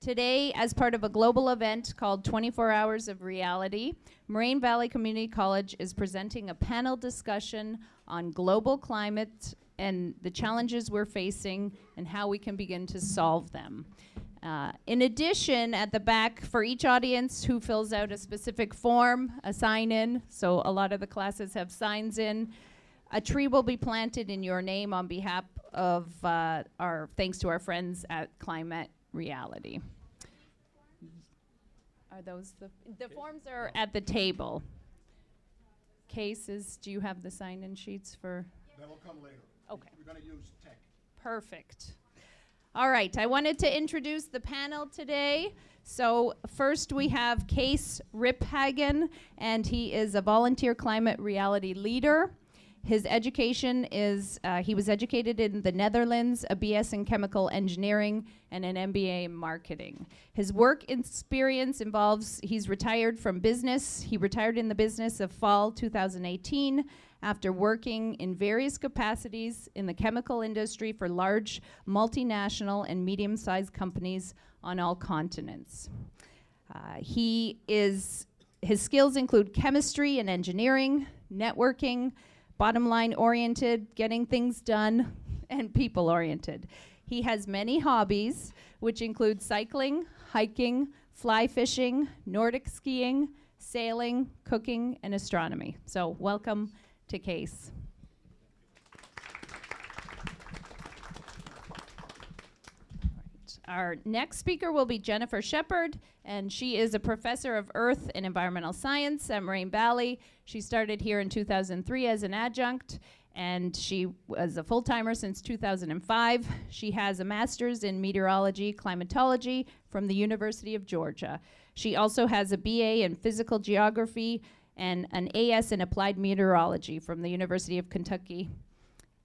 Today, as part of a global event called 24 Hours of Reality, Moraine Valley Community College is presenting a panel discussion on global climate and the challenges we're facing and how we can begin to solve them. Uh, in addition, at the back, for each audience who fills out a specific form, a sign in, so a lot of the classes have signs in, a tree will be planted in your name on behalf of uh, our, thanks to our friends at Climate Reality. Are those the, the forms are at the table. Cases, do you have the sign in sheets for? That will come later. Okay. We're gonna use tech. Perfect. All right, I wanted to introduce the panel today. So first we have Case Riphagen, and he is a volunteer climate reality leader. His education is, uh, he was educated in the Netherlands, a BS in chemical engineering, and an MBA in marketing. His work experience involves, he's retired from business. He retired in the business of fall 2018 after working in various capacities in the chemical industry for large multinational and medium sized companies on all continents. Uh, he is, his skills include chemistry and engineering, networking, bottom line oriented, getting things done, and people oriented. He has many hobbies, which include cycling, hiking, fly fishing, Nordic skiing, sailing, cooking, and astronomy. So, welcome to Case. Our next speaker will be Jennifer Shepard, and she is a professor of earth and environmental science at Moraine Valley. She started here in 2003 as an adjunct, and she was a full timer since 2005. She has a master's in meteorology, climatology from the University of Georgia. She also has a BA in physical geography and an AS in applied meteorology from the University of Kentucky.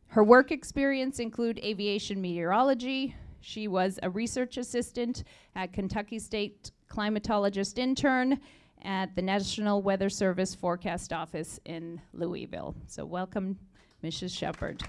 Her work experience include aviation meteorology, she was a research assistant at Kentucky State climatologist intern at the National Weather Service Forecast Office in Louisville. So, welcome, Mrs. Shepard.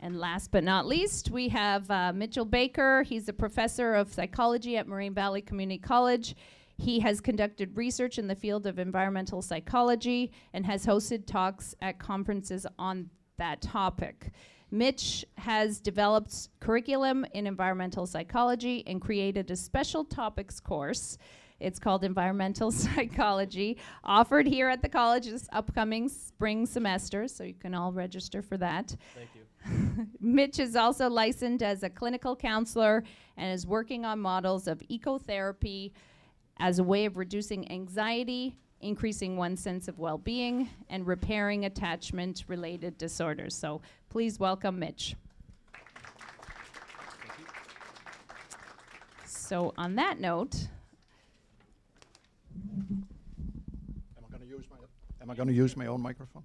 And last but not least, we have uh, Mitchell Baker. He's a professor of psychology at Moraine Valley Community College. He has conducted research in the field of environmental psychology and has hosted talks at conferences on that topic. Mitch has developed curriculum in environmental psychology and created a special topics course. It's called Environmental Psychology, offered here at the college this upcoming spring semester, so you can all register for that. Thank you. Mitch is also licensed as a clinical counselor and is working on models of ecotherapy as a way of reducing anxiety, increasing one's sense of well being, and repairing attachment related disorders. So please welcome Mitch. So, on that note, Am I gonna use my, am I gonna use my own microphone?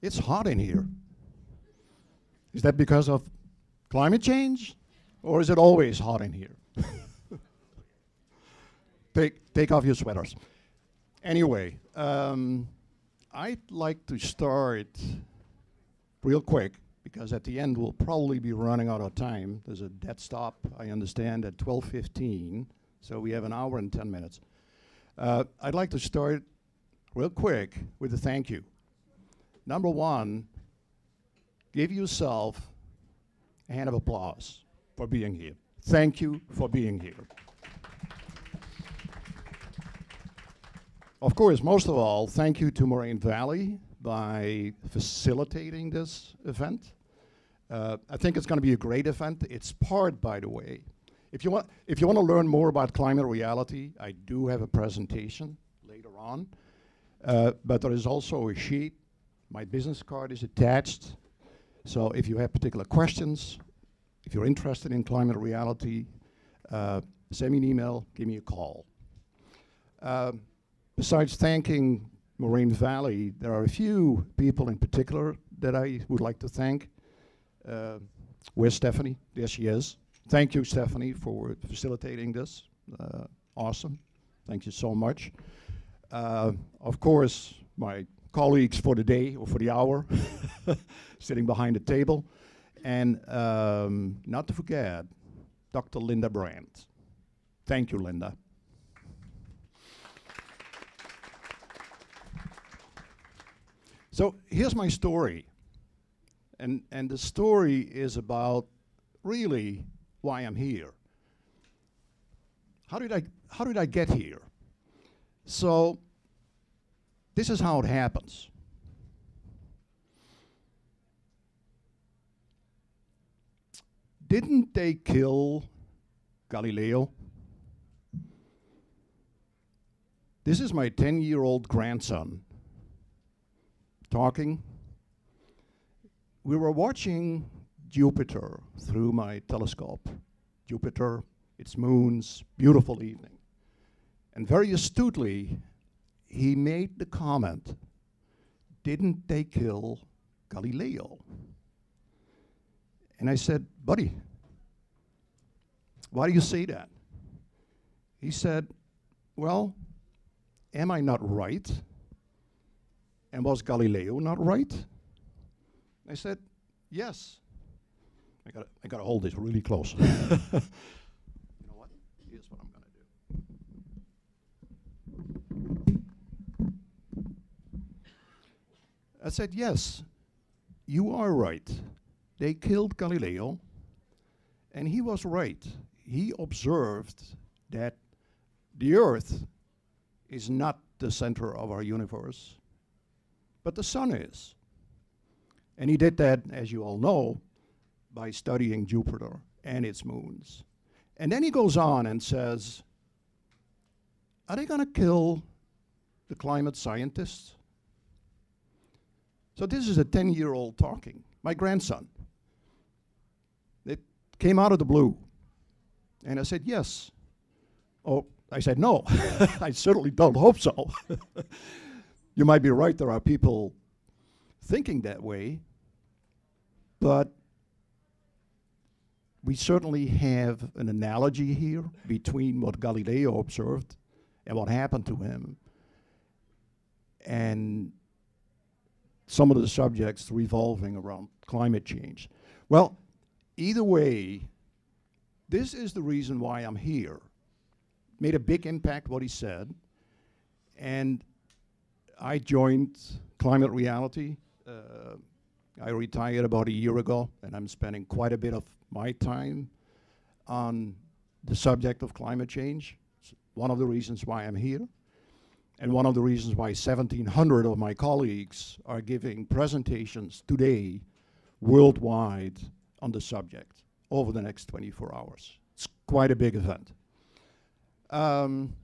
It's hot in here. Is that because of climate change? Or is it always hot in here? take, take off your sweaters. Anyway, um, I'd like to start real quick because at the end we'll probably be running out of time. There's a dead stop, I understand, at 12:15, so we have an hour and 10 minutes. Uh, I'd like to start real quick with a thank you. Number one, give yourself a hand of applause for being here. Thank you for being here. Of course, most of all, thank you to Moraine Valley by facilitating this event. Uh, I think it's going to be a great event. It's part, by the way. If you want, if you want to learn more about climate reality, I do have a presentation later on. Uh, but there is also a sheet. My business card is attached. So if you have particular questions, if you're interested in climate reality, uh, send me an email, give me a call. Um, besides thanking Moraine Valley, there are a few people in particular that I would like to thank. Uh, where's Stephanie? There she is. Thank you, Stephanie, for facilitating this. Uh, awesome. Thank you so much. Uh, of course, my colleagues for the day or for the hour, sitting behind the table. And um, not to forget, Dr. Linda Brandt. Thank you, Linda. So here's my story. And, and the story is about really why I'm here. How did I, how did I get here? So this is how it happens. Didn't they kill Galileo? This is my 10 year old grandson talking. We were watching Jupiter through my telescope. Jupiter, its moons, beautiful evening. And very astutely, he made the comment Didn't they kill Galileo? And I said, Buddy, why do you say that? He said, Well, am I not right? And was Galileo not right? I said, Yes. I gotta, I gotta hold this really close. you know what? Here's what I'm gonna do. I said, Yes, you are right. They killed Galileo, and he was right. He observed that the Earth is not the center of our universe, but the Sun is. And he did that, as you all know, by studying Jupiter and its moons. And then he goes on and says, Are they going to kill the climate scientists? So this is a 10 year old talking, my grandson. It came out of the blue. And I said, Yes. Oh, I said, No. I certainly don't hope so. you might be right, there are people thinking that way, but we certainly have an analogy here between what Galileo observed and what happened to him. And some of the subjects revolving around climate change. Well, either way, this is the reason why I'm here. Made a big impact what he said. And I joined Climate Reality. Uh, I retired about a year ago, and I'm spending quite a bit of my time on the subject of climate change. It's one of the reasons why I'm here, and one of the reasons why 1,700 of my colleagues are giving presentations today worldwide on the subject over the next 24 hours. It's quite a big event. Um,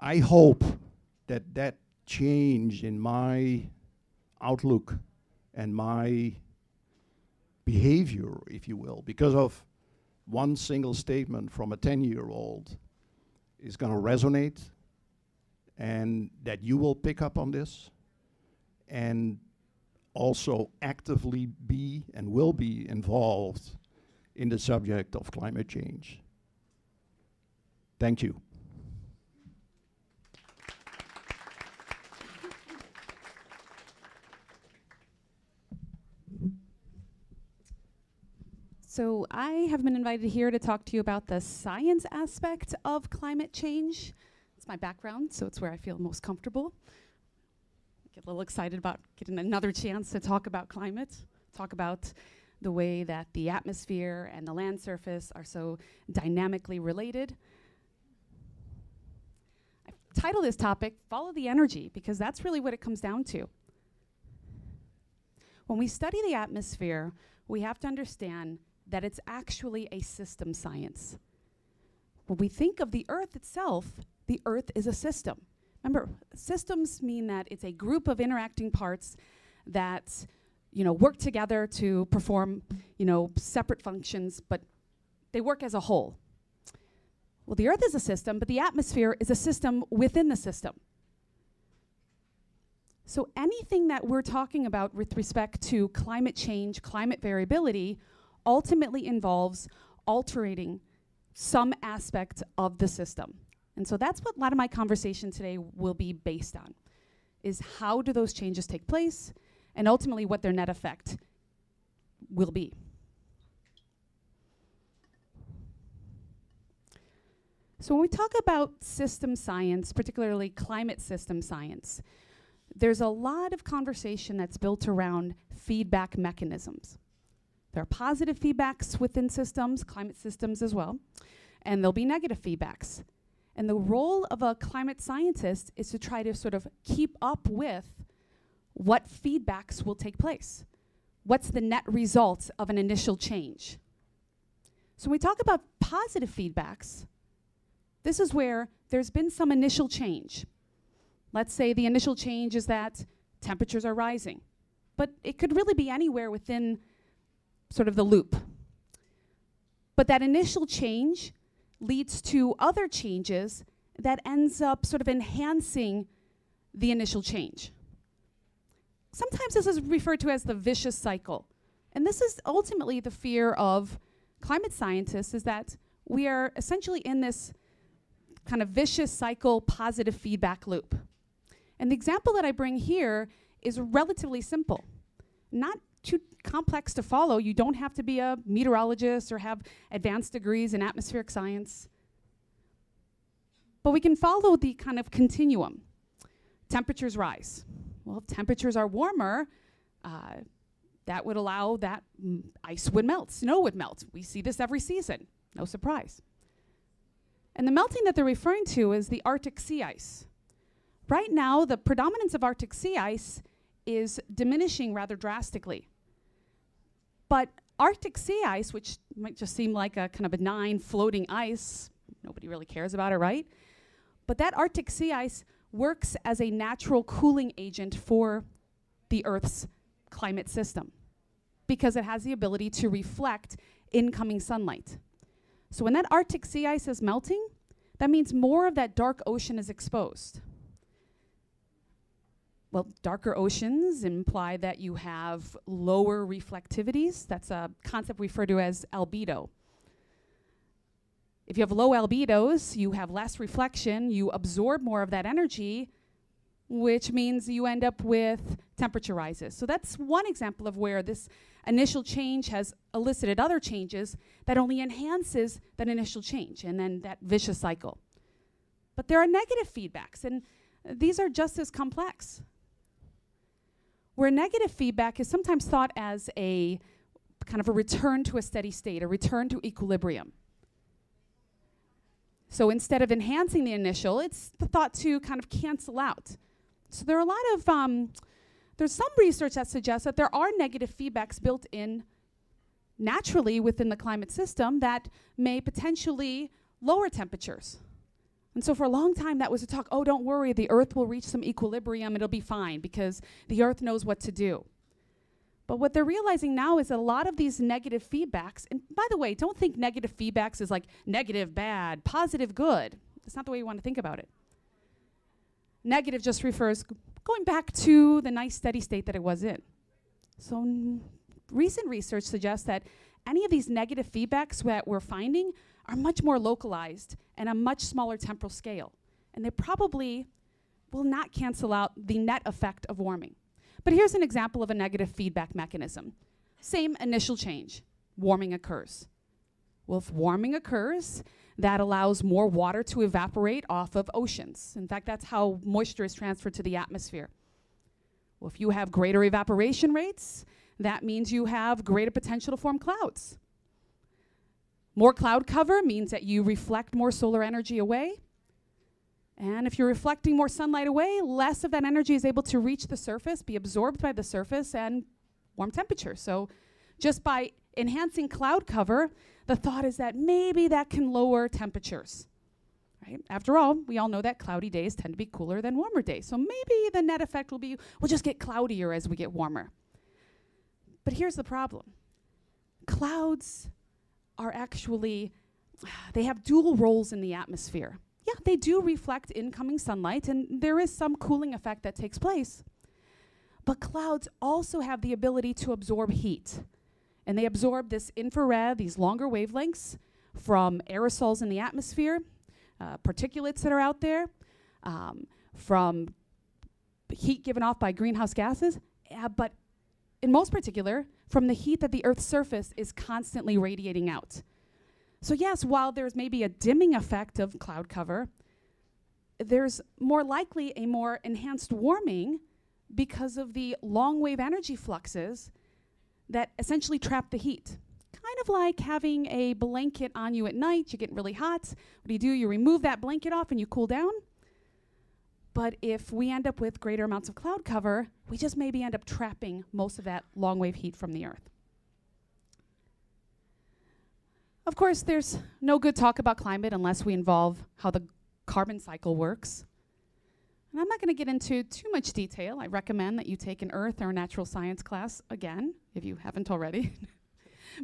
I hope that that change in my outlook and my behavior, if you will, because of one single statement from a 10 year old is going to resonate and that you will pick up on this and also actively be and will be involved in the subject of climate change. Thank you. So, I have been invited here to talk to you about the science aspect of climate change. It's my background, so it's where I feel most comfortable. Get a little excited about getting another chance to talk about climate, talk about the way that the atmosphere and the land surface are so dynamically related. I title this topic Follow the Energy because that's really what it comes down to. When we study the atmosphere, we have to understand that it's actually a system science. When we think of the Earth itself, the Earth is a system. Remember, systems mean that it's a group of interacting parts that you know, work together to perform you know, separate functions, but they work as a whole. Well, the Earth is a system, but the atmosphere is a system within the system. So anything that we're talking about with respect to climate change, climate variability, ultimately involves altering some aspect of the system. And so that's what a lot of my conversation today will be based on, is how do those changes take place and ultimately what their net effect will be. So when we talk about system science, particularly climate system science, there's a lot of conversation that's built around feedback mechanisms. There are positive feedbacks within systems, climate systems as well, and there'll be negative feedbacks. And the role of a climate scientist is to try to sort of keep up with what feedbacks will take place. What's the net result of an initial change? So when we talk about positive feedbacks, this is where there's been some initial change. Let's say the initial change is that temperatures are rising, but it could really be anywhere within sort of the loop. But that initial change leads to other changes that ends up sort of enhancing the initial change. Sometimes this is referred to as the vicious cycle. And this is ultimately the fear of climate scientists is that we are essentially in this kind of vicious cycle positive feedback loop. And the example that I bring here is relatively simple. Not too complex to follow. You don't have to be a meteorologist or have advanced degrees in atmospheric science. But we can follow the kind of continuum. Temperatures rise. Well, if temperatures are warmer, uh, that would allow that ice would melt, snow would melt. We see this every season, no surprise. And the melting that they're referring to is the Arctic sea ice. Right now, the predominance of Arctic sea ice is diminishing rather drastically. But Arctic sea ice, which might just seem like a kind of benign floating ice, nobody really cares about it, right? But that Arctic sea ice works as a natural cooling agent for the Earth's climate system because it has the ability to reflect incoming sunlight. So when that Arctic sea ice is melting, that means more of that dark ocean is exposed. Well, darker oceans imply that you have lower reflectivities. That's a concept referred to as albedo. If you have low albedos, you have less reflection, you absorb more of that energy, which means you end up with temperature rises. So that's one example of where this initial change has elicited other changes that only enhances that initial change and then that vicious cycle. But there are negative feedbacks, and these are just as complex. Where negative feedback is sometimes thought as a kind of a return to a steady state, a return to equilibrium. So instead of enhancing the initial, it's the thought to kind of cancel out. So there are a lot of, um, there's some research that suggests that there are negative feedbacks built in naturally within the climate system that may potentially lower temperatures. And so for a long time, that was a talk oh, don't worry, the Earth will reach some equilibrium, it'll be fine because the Earth knows what to do. But what they're realizing now is a lot of these negative feedbacks, and by the way, don't think negative feedbacks is like negative, bad, positive, good. That's not the way you want to think about it. Negative just refers g- going back to the nice steady state that it was in. So, n- recent research suggests that any of these negative feedbacks that we're finding are much more localized and a much smaller temporal scale. And they probably will not cancel out the net effect of warming. But here's an example of a negative feedback mechanism. Same initial change, warming occurs. Well, if warming occurs, that allows more water to evaporate off of oceans. In fact, that's how moisture is transferred to the atmosphere. Well, if you have greater evaporation rates, that means you have greater potential to form clouds. More cloud cover means that you reflect more solar energy away. And if you're reflecting more sunlight away, less of that energy is able to reach the surface, be absorbed by the surface, and warm temperature. So, just by enhancing cloud cover, the thought is that maybe that can lower temperatures. Right? After all, we all know that cloudy days tend to be cooler than warmer days. So maybe the net effect will be we'll just get cloudier as we get warmer. But here's the problem clouds are actually, they have dual roles in the atmosphere. Yeah, they do reflect incoming sunlight, and there is some cooling effect that takes place. But clouds also have the ability to absorb heat. And they absorb this infrared, these longer wavelengths, from aerosols in the atmosphere, uh, particulates that are out there, um, from heat given off by greenhouse gases, yeah, but in most particular, from the heat that the Earth's surface is constantly radiating out. So, yes, while there's maybe a dimming effect of cloud cover, there's more likely a more enhanced warming because of the long wave energy fluxes that essentially trap the heat. Kind of like having a blanket on you at night, you get really hot. What do you do? You remove that blanket off and you cool down. But if we end up with greater amounts of cloud cover, we just maybe end up trapping most of that long wave heat from the Earth. Of course, there's no good talk about climate unless we involve how the carbon cycle works. And I'm not going to get into too much detail. I recommend that you take an earth or natural science class again, if you haven't already.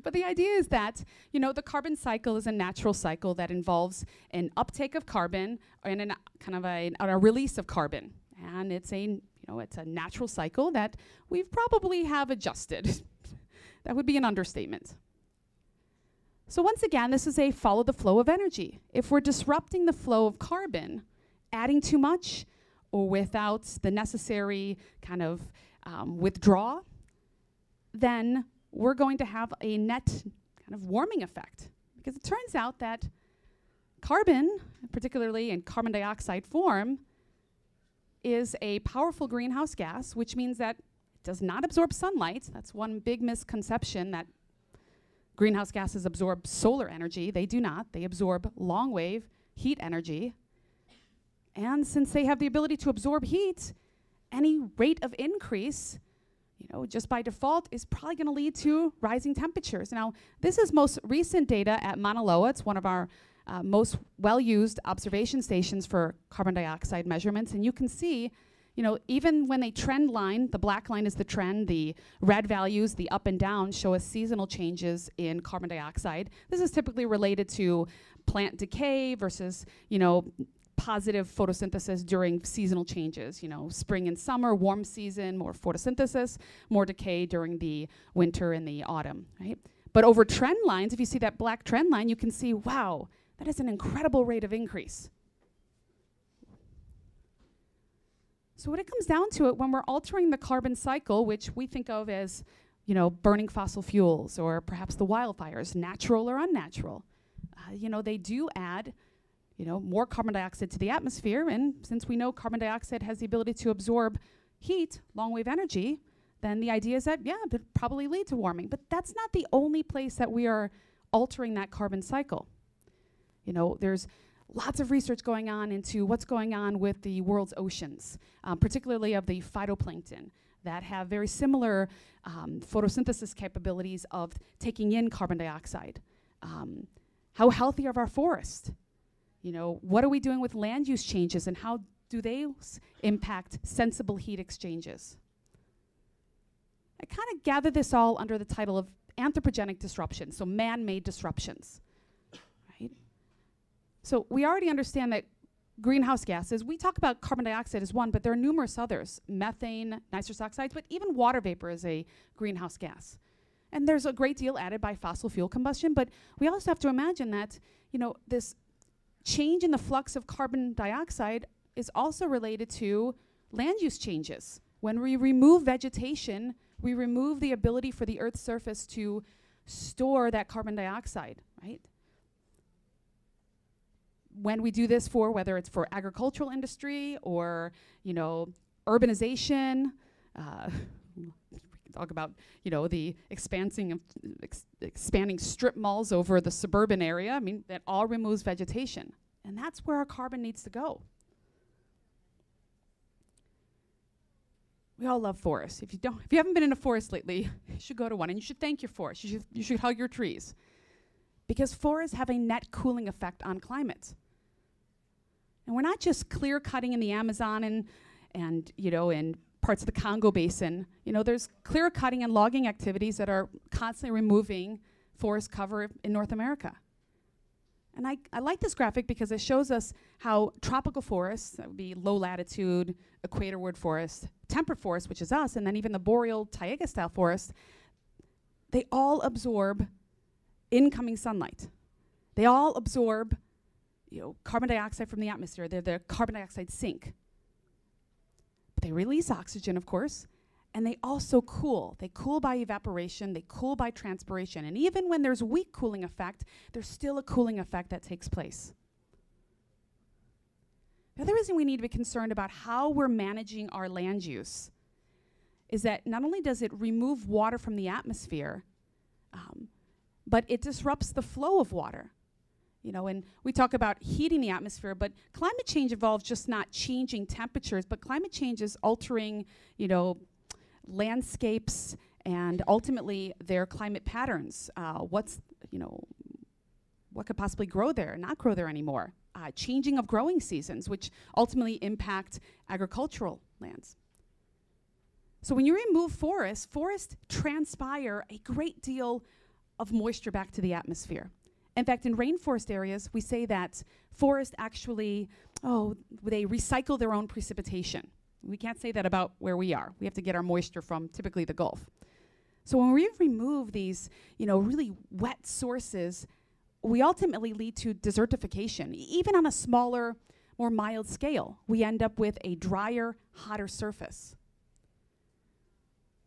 but the idea is that, you know, the carbon cycle is a natural cycle that involves an uptake of carbon and a kind of a, a release of carbon. And it's a, you know, it's a natural cycle that we've probably have adjusted. that would be an understatement. So once again, this is a follow the flow of energy. If we're disrupting the flow of carbon, adding too much, or without the necessary kind of um, withdraw, then we're going to have a net kind of warming effect. Because it turns out that carbon, particularly in carbon dioxide form, is a powerful greenhouse gas, which means that it does not absorb sunlight. That's one big misconception that Greenhouse gases absorb solar energy. They do not. They absorb long wave heat energy. And since they have the ability to absorb heat, any rate of increase, you know, just by default is probably going to lead to rising temperatures. Now, this is most recent data at Mauna Loa. It's one of our uh, most well-used observation stations for carbon dioxide measurements. And you can see you know, even when they trend line, the black line is the trend, the red values, the up and down, show us seasonal changes in carbon dioxide. This is typically related to plant decay versus, you know, positive photosynthesis during seasonal changes. You know, spring and summer, warm season, more photosynthesis, more decay during the winter and the autumn, right? But over trend lines, if you see that black trend line, you can see, wow, that is an incredible rate of increase. So when it comes down to it, when we're altering the carbon cycle, which we think of as, you know, burning fossil fuels or perhaps the wildfires, natural or unnatural, uh, you know, they do add, you know, more carbon dioxide to the atmosphere. And since we know carbon dioxide has the ability to absorb heat, long wave energy, then the idea is that, yeah, it probably lead to warming. But that's not the only place that we are altering that carbon cycle. You know, there's lots of research going on into what's going on with the world's oceans, um, particularly of the phytoplankton that have very similar um, photosynthesis capabilities of taking in carbon dioxide. Um, how healthy are our forests? You know, what are we doing with land use changes and how do they impact sensible heat exchanges? I kind of gather this all under the title of anthropogenic disruption, so man-made disruptions. Right? So we already understand that greenhouse gases, we talk about carbon dioxide as one, but there are numerous others methane, nitrous oxides, but even water vapor is a greenhouse gas. And there's a great deal added by fossil fuel combustion, but we also have to imagine that, you know, this change in the flux of carbon dioxide is also related to land use changes. When we remove vegetation, we remove the ability for the Earth's surface to store that carbon dioxide, right? when we do this for whether it's for agricultural industry or you know urbanization uh, talk about you know the expanding of ex expanding strip malls over the suburban area i mean that all removes vegetation. And that's where our carbon needs to go. We all love forests. If you don't if you haven't been in a forest lately you should go to one. And you should thank your forest. You should you should hug your trees. Because forests have a net cooling effect on climate. And we're not just clear cutting in the Amazon and, and you know, in parts of the Congo basin. You know, there's clear cutting and logging activities that are constantly removing forest cover in North America. And I, I like this graphic because it shows us how tropical forests, that would be low latitude, equatorward forest, temperate forest, which is us, and then even the boreal taiga style forest, they all absorb incoming sunlight. They all absorb you know, carbon dioxide from the atmosphere. They're the carbon dioxide sink. They release oxygen, of course, and they also cool. They cool by evaporation, they cool by transpiration. And even when there's weak cooling effect, there's still a cooling effect that takes place. The other reason we need to be concerned about how we're managing our land use is that not only does it remove water from the atmosphere, um, but it disrupts the flow of water. You know, and we talk about heating the atmosphere, but climate change involves just not changing temperatures, but climate change is altering, you know, landscapes and ultimately their climate patterns. Uh, what's, you know, what could possibly grow there, and not grow there anymore? Uh, changing of growing seasons, which ultimately impact agricultural lands. So when you remove forests, forests transpire a great deal of moisture back to the atmosphere. In fact, in rainforest areas, we say that forests actually, oh, they recycle their own precipitation. We can't say that about where we are. We have to get our moisture from typically the Gulf. So when we remove these, you know, really wet sources, we ultimately lead to desertification. E- Even on a smaller, more mild scale, we end up with a drier, hotter surface.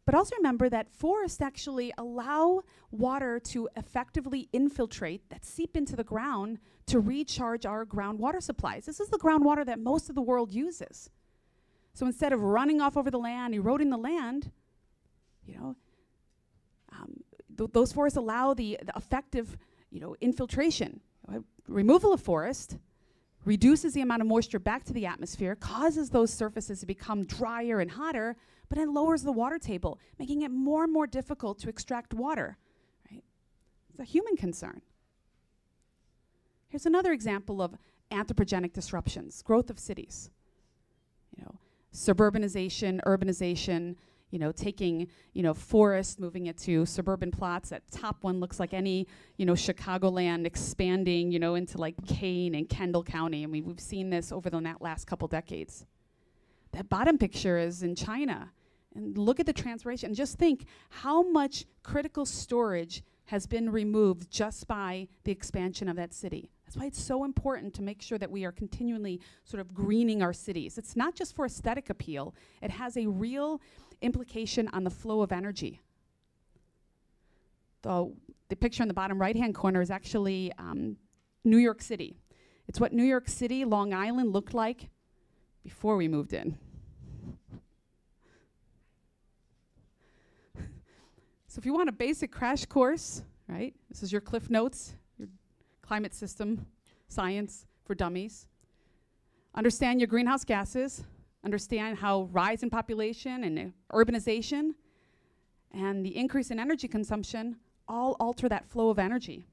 But also remember that forests actually allow water to effectively infiltrate, that seep into the ground to recharge our groundwater supplies. This is the groundwater that most of the world uses. So instead of running off over the land, eroding the land, you know, um, th- those forests allow the, the effective, you know, infiltration. Uh, removal of forest reduces the amount of moisture back to the atmosphere, causes those surfaces to become drier and hotter, but it lowers the water table, making it more and more difficult to extract water. Right? It's a human concern. Here's another example of anthropogenic disruptions, growth of cities. You know, suburbanization, urbanization, you know, taking, you know, forest, moving it to suburban plots. That top one looks like any, you know, Chicagoland expanding, you know, into like Kane and Kendall County. I mean, we've seen this over the last couple decades. That bottom picture is in China. And look at the transpiration. And just think how much critical storage has been removed just by the expansion of that city. That's why it's so important to make sure that we are continually sort of greening our cities. It's not just for aesthetic appeal, it has a real implication on the flow of energy. The, the picture in the bottom right hand corner is actually um, New York City. It's what New York City, Long Island looked like before we moved in. So, if you want a basic crash course, right, this is your Cliff Notes, your climate system science for dummies. Understand your greenhouse gases, understand how rise in population and urbanization and the increase in energy consumption all alter that flow of energy.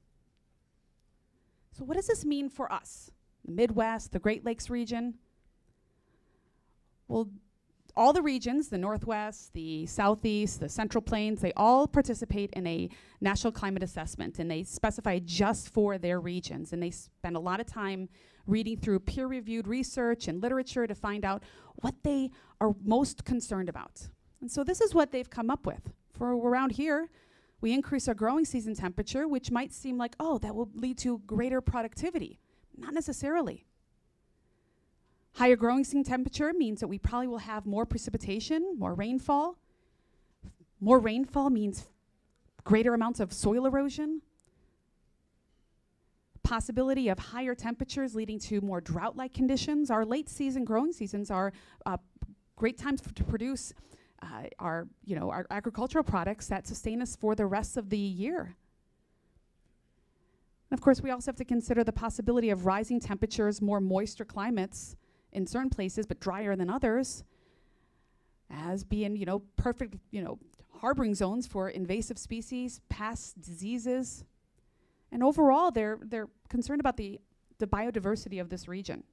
So, what does this mean for us? The Midwest, the Great Lakes region? Well, all the regions, the Northwest, the Southeast, the Central Plains, they all participate in a national climate assessment and they specify just for their regions. And they spend a lot of time reading through peer reviewed research and literature to find out what they are most concerned about. And so this is what they've come up with. For around here, we increase our growing season temperature, which might seem like, oh, that will lead to greater productivity. Not necessarily. Higher growing season temperature means that we probably will have more precipitation, more rainfall. More rainfall means greater amounts of soil erosion. Possibility of higher temperatures leading to more drought like conditions. Our late season growing seasons are uh, great times to produce uh, our, you know, our agricultural products that sustain us for the rest of the year. And of course, we also have to consider the possibility of rising temperatures, more moisture climates in certain places, but drier than others, as being, you know, perfect, you know, harboring zones for invasive species, pests, diseases. And overall, they're, they're concerned about the, the biodiversity of this region.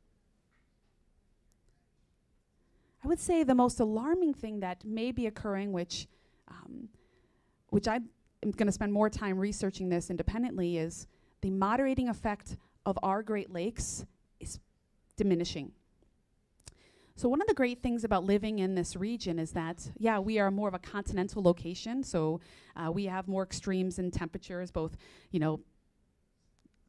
I would say the most alarming thing that may be occurring, which, um, which I am going to spend more time researching this independently, is the moderating effect of our Great Lakes is diminishing. So one of the great things about living in this region is that, yeah, we are more of a continental location, so uh, we have more extremes in temperatures, both, you know,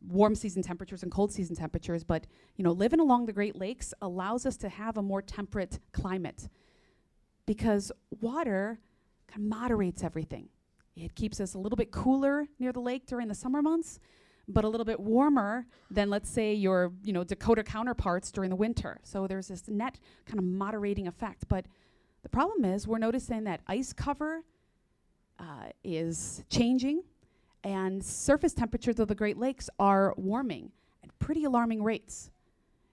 warm season temperatures and cold season temperatures. But you know, living along the Great Lakes allows us to have a more temperate climate. because water kind of moderates everything. It keeps us a little bit cooler near the lake during the summer months, but a little bit warmer than let's say your you know Dakota counterparts during the winter. So there's this net kind of moderating effect. But the problem is we're noticing that ice cover uh, is changing, and surface temperatures of the Great Lakes are warming at pretty alarming rates.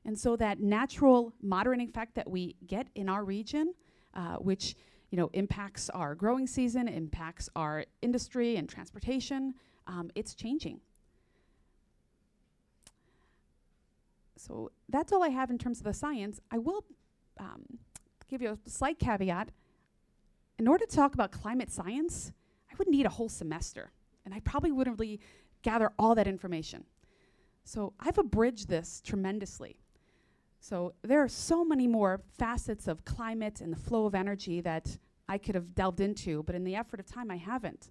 And so that natural moderating effect that we get in our region, uh, which you know impacts our growing season, impacts our industry and transportation, um, it's changing. So that's all I have in terms of the science. I will um, give you a slight caveat. In order to talk about climate science, I would need a whole semester, and I probably wouldn't really gather all that information. So I've abridged this tremendously. So there are so many more facets of climate and the flow of energy that I could have delved into, but in the effort of time, I haven't.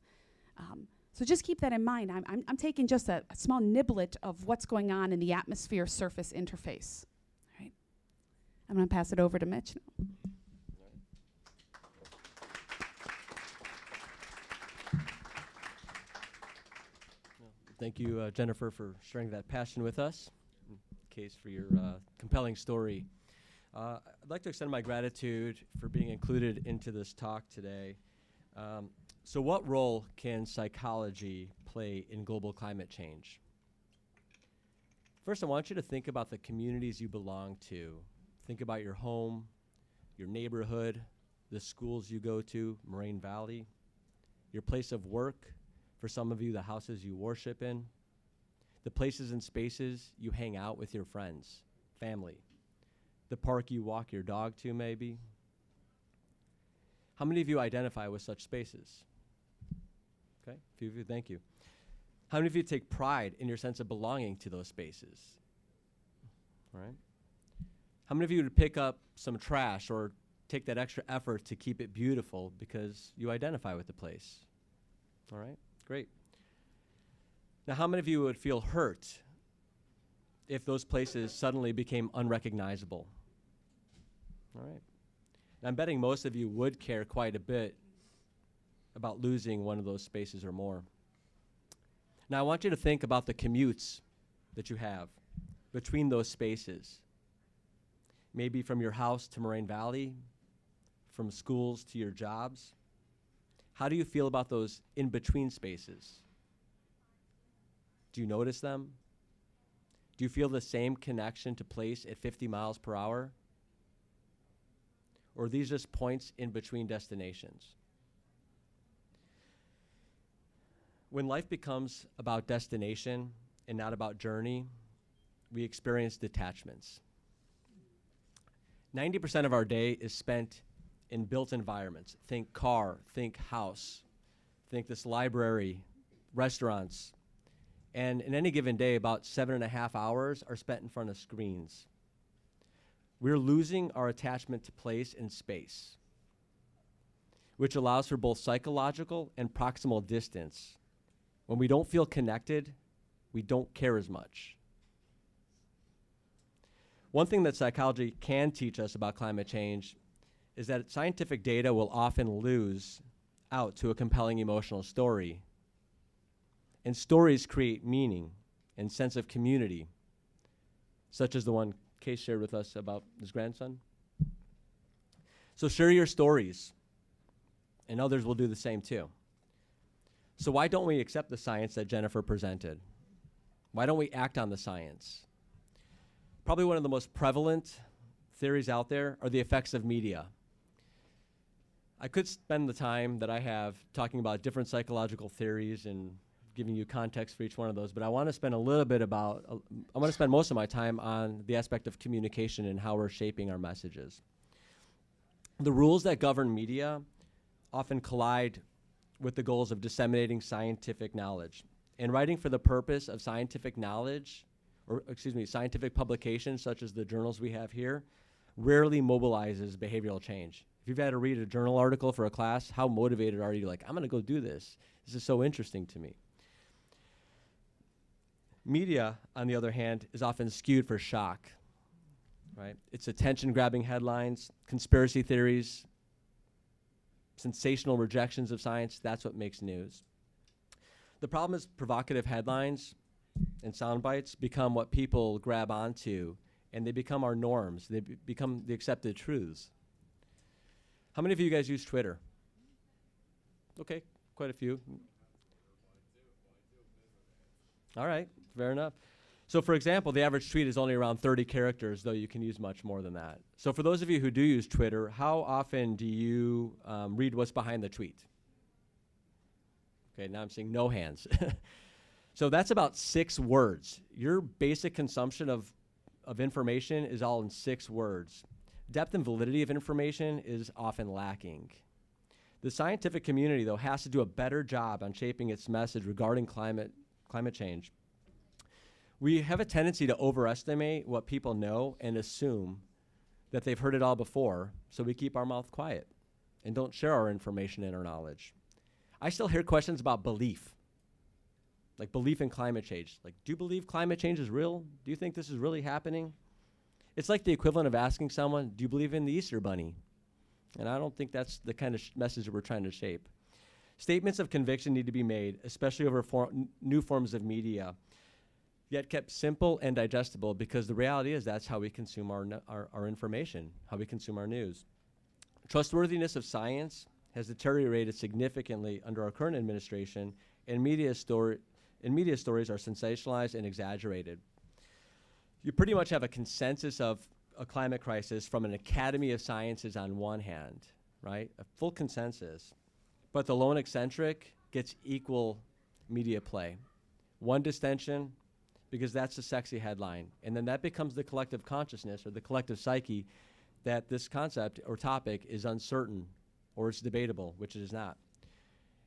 Um, so just keep that in mind. I'm, I'm, I'm taking just a, a, small niblet of what's going on in the atmosphere surface interface. All right. I'm going to pass it over to Mitch now. Thank you, uh, Jennifer, for sharing that passion with us. Case for your uh, compelling story. Uh, I'd like to extend my gratitude for being included into this talk today. Um, so, what role can psychology play in global climate change? First, I want you to think about the communities you belong to. Think about your home, your neighborhood, the schools you go to, Moraine Valley, your place of work, for some of you, the houses you worship in, the places and spaces you hang out with your friends, family, the park you walk your dog to, maybe. How many of you identify with such spaces? Okay, a few of you, thank you. How many of you take pride in your sense of belonging to those spaces? All right. How many of you would pick up some trash or take that extra effort to keep it beautiful because you identify with the place? All right, great. Now, how many of you would feel hurt if those places suddenly became unrecognizable? All right. I'm betting most of you would care quite a bit about losing one of those spaces or more. Now, I want you to think about the commutes that you have between those spaces. Maybe from your house to Moraine Valley, from schools to your jobs. How do you feel about those in between spaces? Do you notice them? Do you feel the same connection to place at 50 miles per hour? Or are these just points in between destinations? When life becomes about destination and not about journey, we experience detachments. 90% of our day is spent in built environments. Think car, think house, think this library, restaurants, and in any given day, about seven and a half hours are spent in front of screens. We're losing our attachment to place and space, which allows for both psychological and proximal distance. When we don't feel connected, we don't care as much. One thing that psychology can teach us about climate change is that scientific data will often lose out to a compelling emotional story and stories create meaning and sense of community, such as the one Case shared with us about his grandson. So share your stories, and others will do the same too. So why don't we accept the science that Jennifer presented? Why don't we act on the science? Probably one of the most prevalent theories out there are the effects of media. I could spend the time that I have talking about different psychological theories and giving you context for each one of those, but I want to spend a little bit about, uh, I want to spend most of my time on the aspect of communication and how we're shaping our messages. The rules that govern media often collide with the goals of disseminating scientific knowledge. And writing for the purpose of scientific knowledge, or excuse me, scientific publications such as the journals we have here, rarely mobilizes behavioral change. If you've had to read a journal article for a class, how motivated are you? Like, I'm going to go do this. This is so interesting to me. Media, on the other hand, is often skewed for shock. Right? It's attention grabbing headlines, conspiracy theories, sensational rejections of science, that's what makes news. The problem is provocative headlines and sound bites become what people grab onto, and they become our norms. They be- become the accepted truths. How many of you guys use Twitter? Okay, quite a few. All right, fair enough. So, for example, the average tweet is only around 30 characters, though you can use much more than that. So, for those of you who do use Twitter, how often do you um, read what's behind the tweet? Okay, now I'm seeing no hands. so, that's about six words. Your basic consumption of, of information is all in six words. Depth and validity of information is often lacking. The scientific community, though, has to do a better job on shaping its message regarding climate, climate change. We have a tendency to overestimate what people know and assume that they've heard it all before, so we keep our mouth quiet and don't share our information and our knowledge. I still hear questions about belief, like belief in climate change. Like, do you believe climate change is real? Do you think this is really happening? It's like the equivalent of asking someone, do you believe in the Easter Bunny? And I don't think that's the kind of message that we're trying to shape. Statements of conviction need to be made, especially over for- new forms of media, yet kept simple and digestible because the reality is that's how we consume our, our, our information, how we consume our news. Trustworthiness of science has deteriorated significantly under our current administration, and media, story, and media stories are sensationalized and exaggerated. You pretty much have a consensus of a climate crisis from an Academy of Sciences on one hand, right? A full consensus. But the lone eccentric gets equal media play. One distension, because that's the sexy headline. And then that becomes the collective consciousness or the collective psyche that this concept or topic is uncertain or it's debatable, which it is not.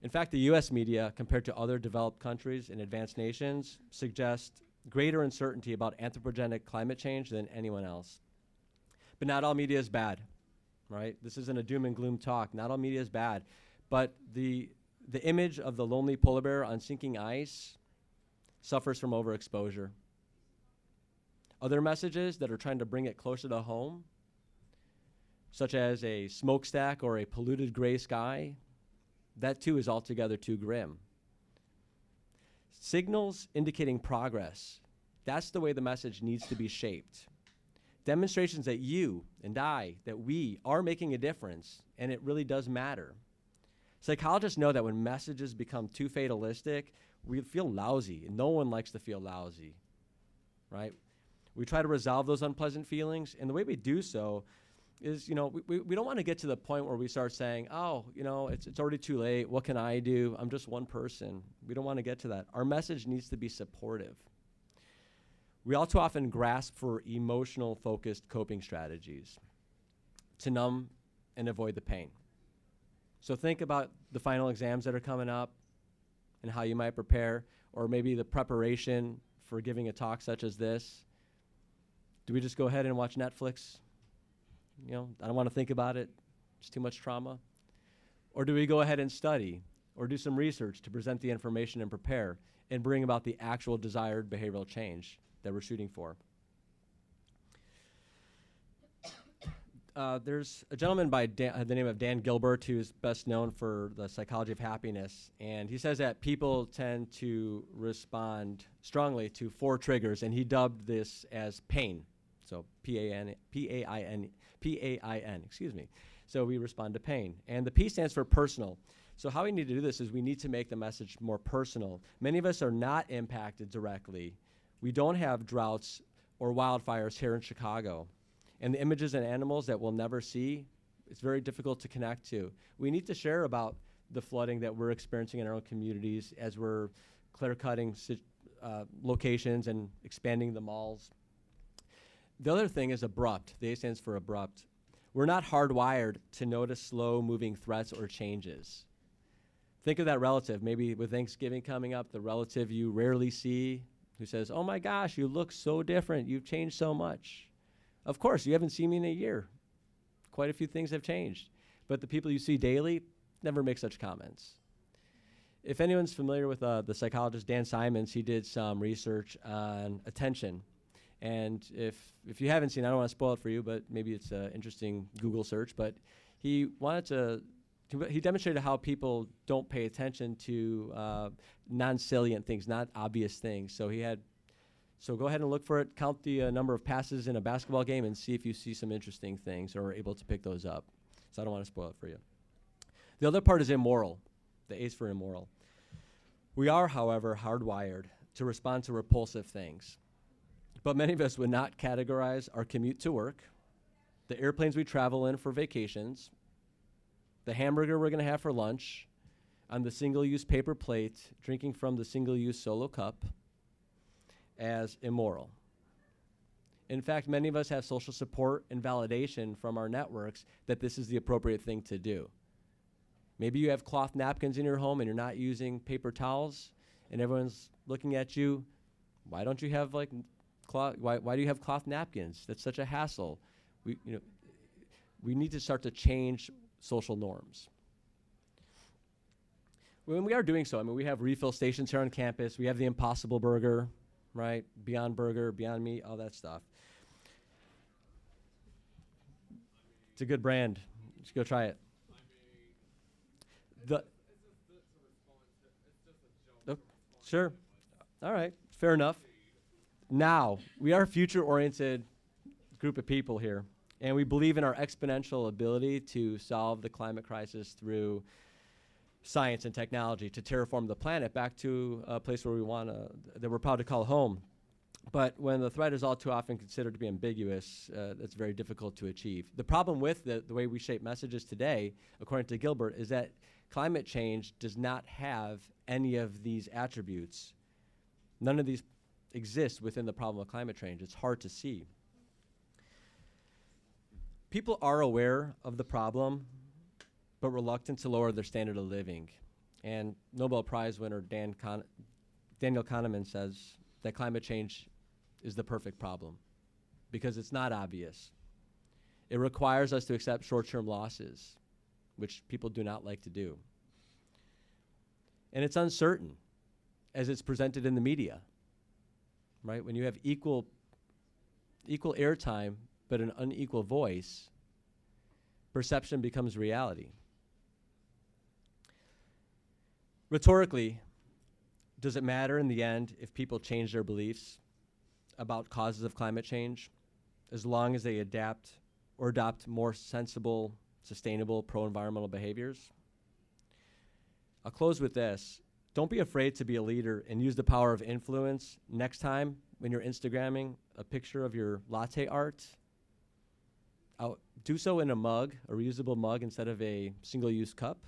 In fact, the US media, compared to other developed countries and advanced nations, suggest greater uncertainty about anthropogenic climate change than anyone else. But not all media is bad, right? This isn't a doom and gloom talk. Not all media is bad. But the, the image of the lonely polar bear on sinking ice suffers from overexposure. Other messages that are trying to bring it closer to home, such as a smokestack or a polluted gray sky, that too is altogether too grim. Signals indicating progress, that's the way the message needs to be shaped. Demonstrations that you and I, that we are making a difference, and it really does matter. Psychologists know that when messages become too fatalistic, we feel lousy, no one likes to feel lousy, right? We try to resolve those unpleasant feelings, and the way we do so is, you know, we, we, we don't want to get to the point where we start saying, oh, you know, it's, it's already too late. What can I do? I'm just one person. We don't want to get to that. Our message needs to be supportive. We all too often grasp for emotional focused coping strategies to numb and avoid the pain. So think about the final exams that are coming up and how you might prepare, or maybe the preparation for giving a talk such as this. Do we just go ahead and watch Netflix? You know, I don't want to think about it. It's too much trauma. Or do we go ahead and study or do some research to present the information and prepare and bring about the actual desired behavioral change that we're shooting for? Uh, there's a gentleman by Dan, uh, the name of Dan Gilbert who's best known for the psychology of happiness, and he says that people tend to respond strongly to four triggers, and he dubbed this as pain. So P A N P A I N P A I N. Excuse me. So we respond to pain, and the P stands for personal. So how we need to do this is we need to make the message more personal. Many of us are not impacted directly. We don't have droughts or wildfires here in Chicago and the images and animals that we'll never see, it's very difficult to connect to. We need to share about the flooding that we're experiencing in our own communities as we're clear cutting uh, locations and expanding the malls. The other thing is abrupt. The A stands for abrupt. We're not hardwired to notice slow moving threats or changes. Think of that relative, maybe with Thanksgiving coming up, the relative you rarely see who says, Oh my gosh, you look so different. You've changed so much. Of course, you haven't seen me in a year. Quite a few things have changed. But the people you see daily never make such comments. If anyone's familiar with uh, the psychologist Dan Simons, he did some research on attention. And if, if you haven't seen, I don't want to spoil it for you, but maybe it's an interesting Google search. But he wanted to he demonstrated how people don't pay attention to uh, non-salient things, not obvious things. So he had, so go ahead and look for it. Count the uh, number of passes in a basketball game and see if you see some interesting things or are able to pick those up. So I don't want to spoil it for you. The other part is immoral, the A's for immoral. We are, however, hardwired to respond to repulsive things. But many of us would not categorize our commute to work, the airplanes we travel in for vacations, the hamburger we're going to have for lunch, on the single use paper plate, drinking from the single use solo cup, as immoral. In fact, many of us have social support and validation from our networks that this is the appropriate thing to do. Maybe you have cloth napkins in your home and you're not using paper towels, and everyone's looking at you. Why don't you have like cloth? Why, why do you have cloth napkins? That's such a hassle. We, you know, we need to start to change social norms. When we are doing so, I mean, we have refill stations here on campus. We have the Impossible Burger, right? Beyond Burger, Beyond Meat, all that stuff. It's a good brand. Just go try it. The Oh, sure. All right. Fair enough. Now, we are a future oriented group of people here, and we believe in our exponential ability to solve the climate crisis through science and technology to terraform the planet back to a place where we want to, that we're proud to call home. But when the threat is all too often considered to be ambiguous, uh, it's very difficult to achieve. The problem with the, the way we shape messages today, according to Gilbert, is that climate change does not have any of these attributes. None of these exist within the problem of climate change. It's hard to see. People are aware of the problem, but reluctant to lower their standard of living. And Nobel Prize winner Dan Daniel Kahneman says that climate change is the perfect problem because it's not obvious. It requires us to accept short term losses, which people do not like to do. And it's uncertain as it's presented in the media, right? When you have equal, equal airtime but an unequal voice, perception becomes reality. Rhetorically, does it matter in the end if people change their beliefs about causes of climate change as long as they adapt or adopt more sensible, sustainable, pro environmental behaviors? I'll close with this. Don't be afraid to be a leader and use the power of influence next time when you're Instagramming a picture of your latte art. I'll do so in a mug, a reusable mug instead of a single use cup,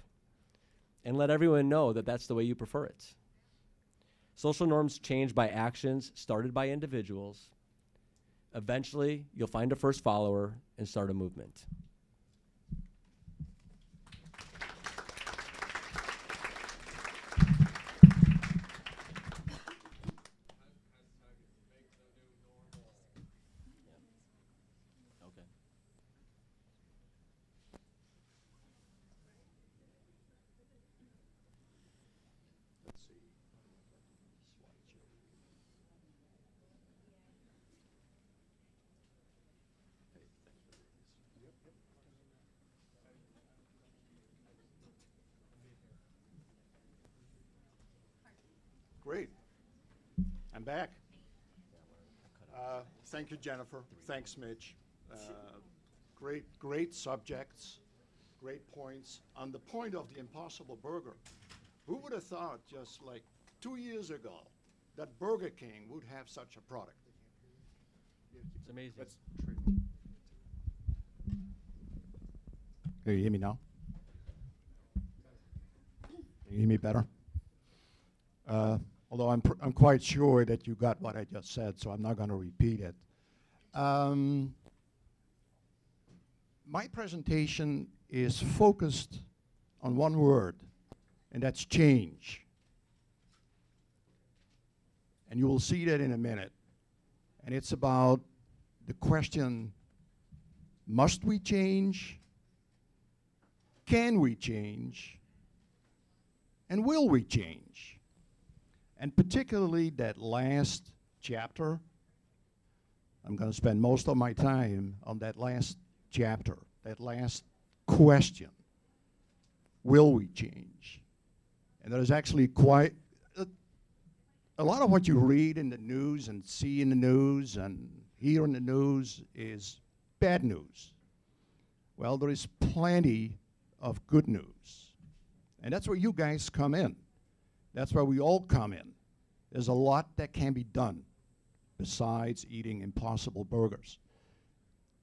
and let everyone know that that's the way you prefer it. Social norms change by actions started by individuals. Eventually, you'll find a first follower and start a movement. Okay. Great. I'm back. Uh, Thank you, Jennifer. Thanks, Mitch. Uh, Great, great subjects, great points. On the point of the Impossible Burger, who would have thought just like two years ago that Burger King would have such a product? It's amazing. That's true. Can you hear me now? Can you hear me better? Uh, although I'm, I'm quite sure that you got what I just said, so I'm not going to repeat it. Um, my presentation is focused on one word, and that's change. And you will see that in a minute. And it's about the question must we change? Can we change? And will we change? And particularly that last chapter, I'm going to spend most of my time on that last chapter, that last question. will we change? And there is actually quite a, a lot of what you read in the news and see in the news and hear in the news is bad news. Well, there is plenty of good news. And that's where you guys come in. That's where we all come in. There's a lot that can be done besides eating impossible burgers.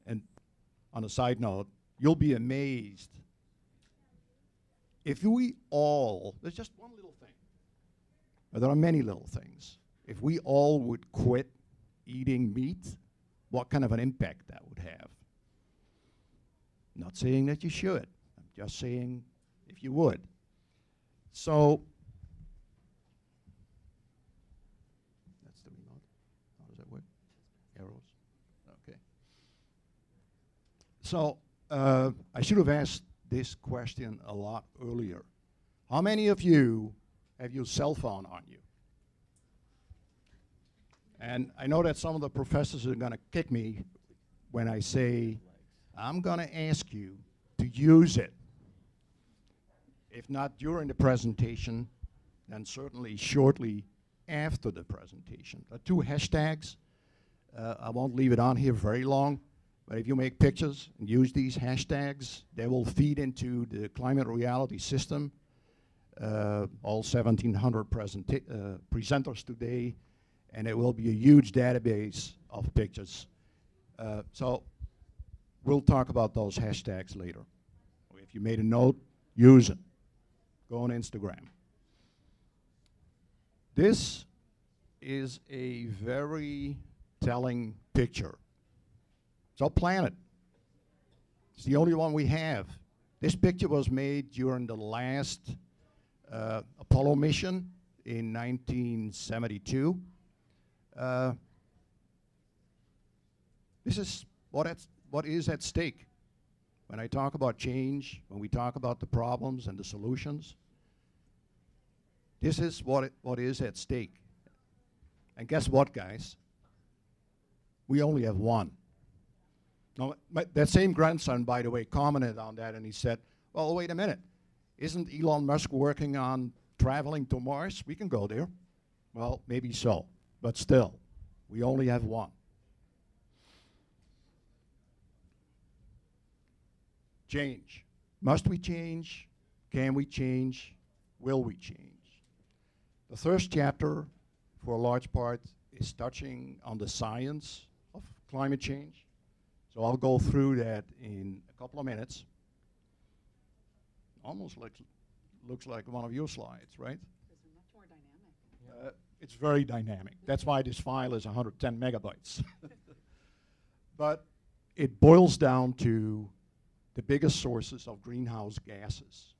And on a side note, you'll be amazed if we all, there's just one little thing, there are many little things. If we all would quit eating meat, what kind of an impact that would have. Not saying that you should, I'm just saying if you would. So, that's the remote. How does that work? Arrows? Okay. So, uh, I should have asked this question a lot earlier. How many of you have your cell phone on you? And I know that some of the professors are going to kick me when I say, I'm going to ask you to use it. If not during the presentation, then certainly shortly after the presentation. Are two hashtags. Uh, I won't leave it on here very long, but if you make pictures and use these hashtags, they will feed into the climate reality system. Uh, all 1,700 uh, presenters today, and it will be a huge database of pictures. Uh, so we'll talk about those hashtags later. If you made a note, use it. Go on Instagram. This is a very telling picture. Our planet. It's the only one we have. This picture was made during the last uh, Apollo mission in 1972. Uh, this is what, at, what is at stake. When I talk about change, when we talk about the problems and the solutions, this is what, it, what is at stake. And guess what, guys? We only have one. Now, my, that same grandson, by the way, commented on that and he said, well, wait a minute. Isn't Elon Musk working on traveling to Mars? We can go there. Well, maybe so. But still, we only have one. Change. Must we change? Can we change? Will we change? The first chapter, for a large part, is touching on the science of climate change. So I'll go through that in a couple of minutes. Almost like, looks like one of your slides, right? Uh, it's very dynamic. That's why this file is 110 megabytes. but it boils down to the biggest sources of greenhouse gases.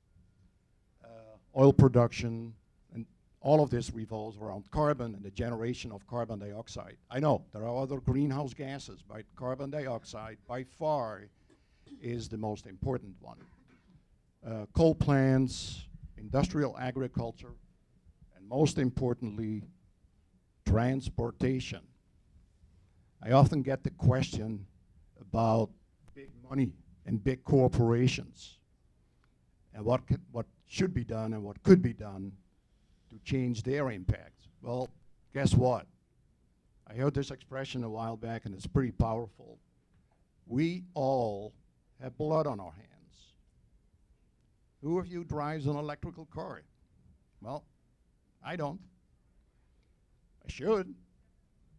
Uh, oil production, and all of this revolves around carbon and the generation of carbon dioxide. I know there are other greenhouse gases, but carbon dioxide by far is the most important one. Uh, coal plants, industrial agriculture, and most importantly, transportation. I often get the question about big money and big corporations and what, what should be done and what could be done to change their impact. Well, guess what? I heard this expression a while back and it's pretty powerful. We all have blood on our hands. Who of you drives an electrical car? Well, I don't. I should,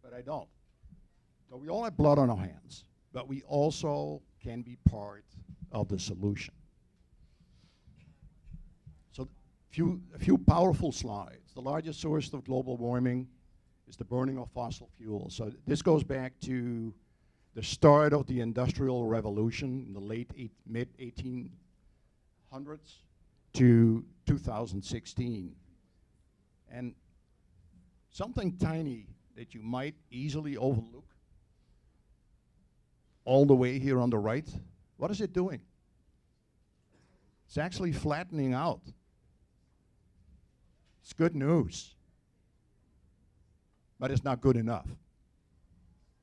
but I don't. So we all have blood on our hands, but we also can be part of the solution. So few, a few powerful slides. The largest source of global warming is the burning of fossil fuels. So this goes back to the start of the Industrial Revolution in the late eight, mid 1800s to 2016. And something tiny that you might easily overlook all the way here on the right, what is it doing? It's actually flattening out. It's good news. But it's not good enough.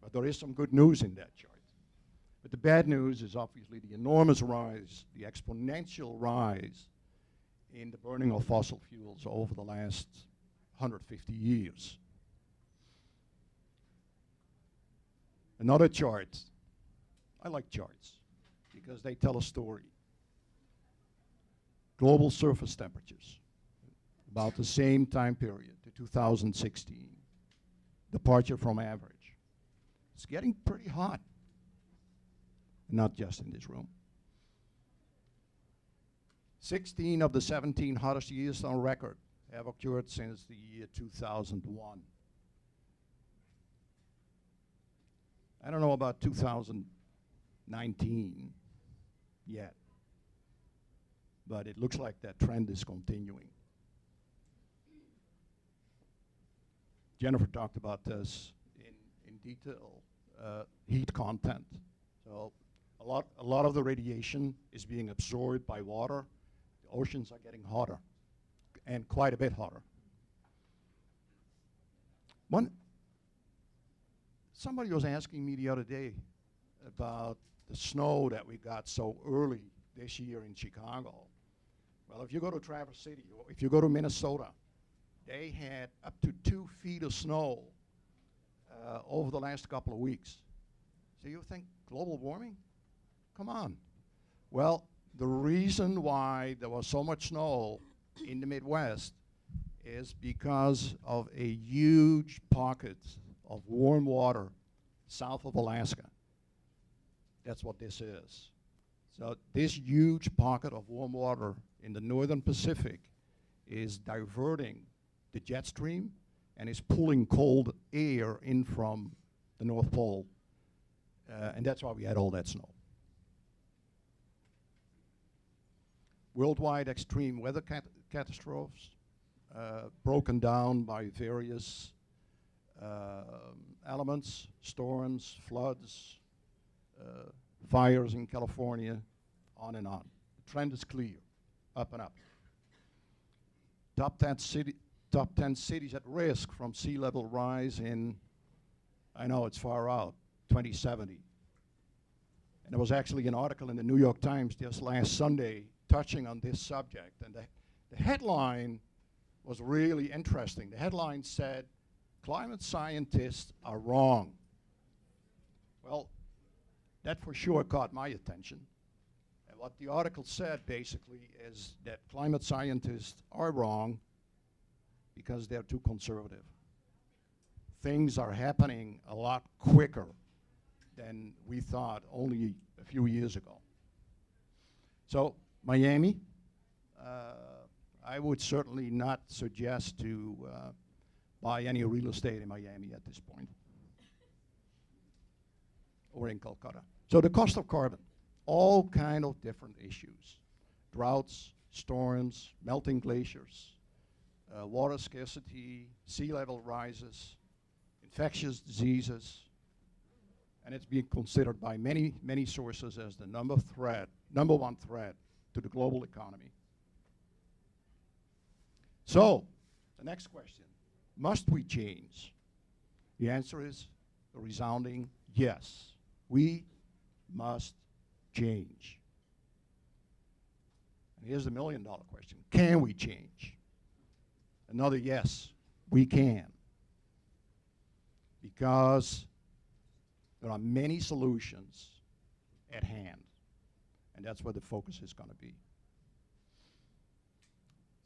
But there is some good news in that chart. But the bad news is obviously the enormous rise, the exponential rise in the burning of fossil fuels over the last 150 years. Another chart. I like charts because they tell a story. Global surface temperatures, about the same time period, to 2016. Departure from average. It's getting pretty hot. Not just in this room. 16 of the 17 hottest years on record have occurred since the year 2001. I don't know about 2019 yet, but it looks like that trend is continuing. Jennifer talked about this in, in detail, uh, heat content. So a lot, a lot of the radiation is being absorbed by water. The oceans are getting hotter, and quite a bit hotter. One, somebody was asking me the other day about the snow that we got so early this year in Chicago. Well, if you go to Traverse City, or if you go to Minnesota, they had up to two feet of snow uh, over the last couple of weeks. So you think global warming? Come on. Well, the reason why there was so much snow in the Midwest is because of a huge pocket of warm water south of Alaska. That's what this is. So this huge pocket of warm water in the northern Pacific is diverting the jet stream and is pulling cold air in from the North Pole. Uh, and that's why we had all that snow. Worldwide extreme weather cat catastrophes, uh, broken down by various uh, elements, storms, floods, uh, fires in California, on and on. The trend is clear, up and up. Top 10, city, top 10 cities at risk from sea level rise in, I know it's far out, 2070. And there was actually an article in the New York Times just last Sunday touching on this subject. And the, the headline was really interesting. The headline said, Climate scientists are wrong. Well, that for sure caught my attention. And what the article said basically is that climate scientists are wrong because they're too conservative. Things are happening a lot quicker than we thought only a few years ago. So Miami, uh, I would certainly not suggest to uh, buy any real estate in Miami at this point or in Calcutta. So the cost of carbon, all kind of different issues. Droughts, storms, melting glaciers, uh, water scarcity, sea level rises, infectious diseases, and it's being considered by many, many sources as the number threat, number one threat to the global economy. So, the next question, must we change? The answer is a resounding yes. We must change. And here's the million dollar question Can we change? Another yes, we can. Because there are many solutions at hand. And that's where the focus is going to be.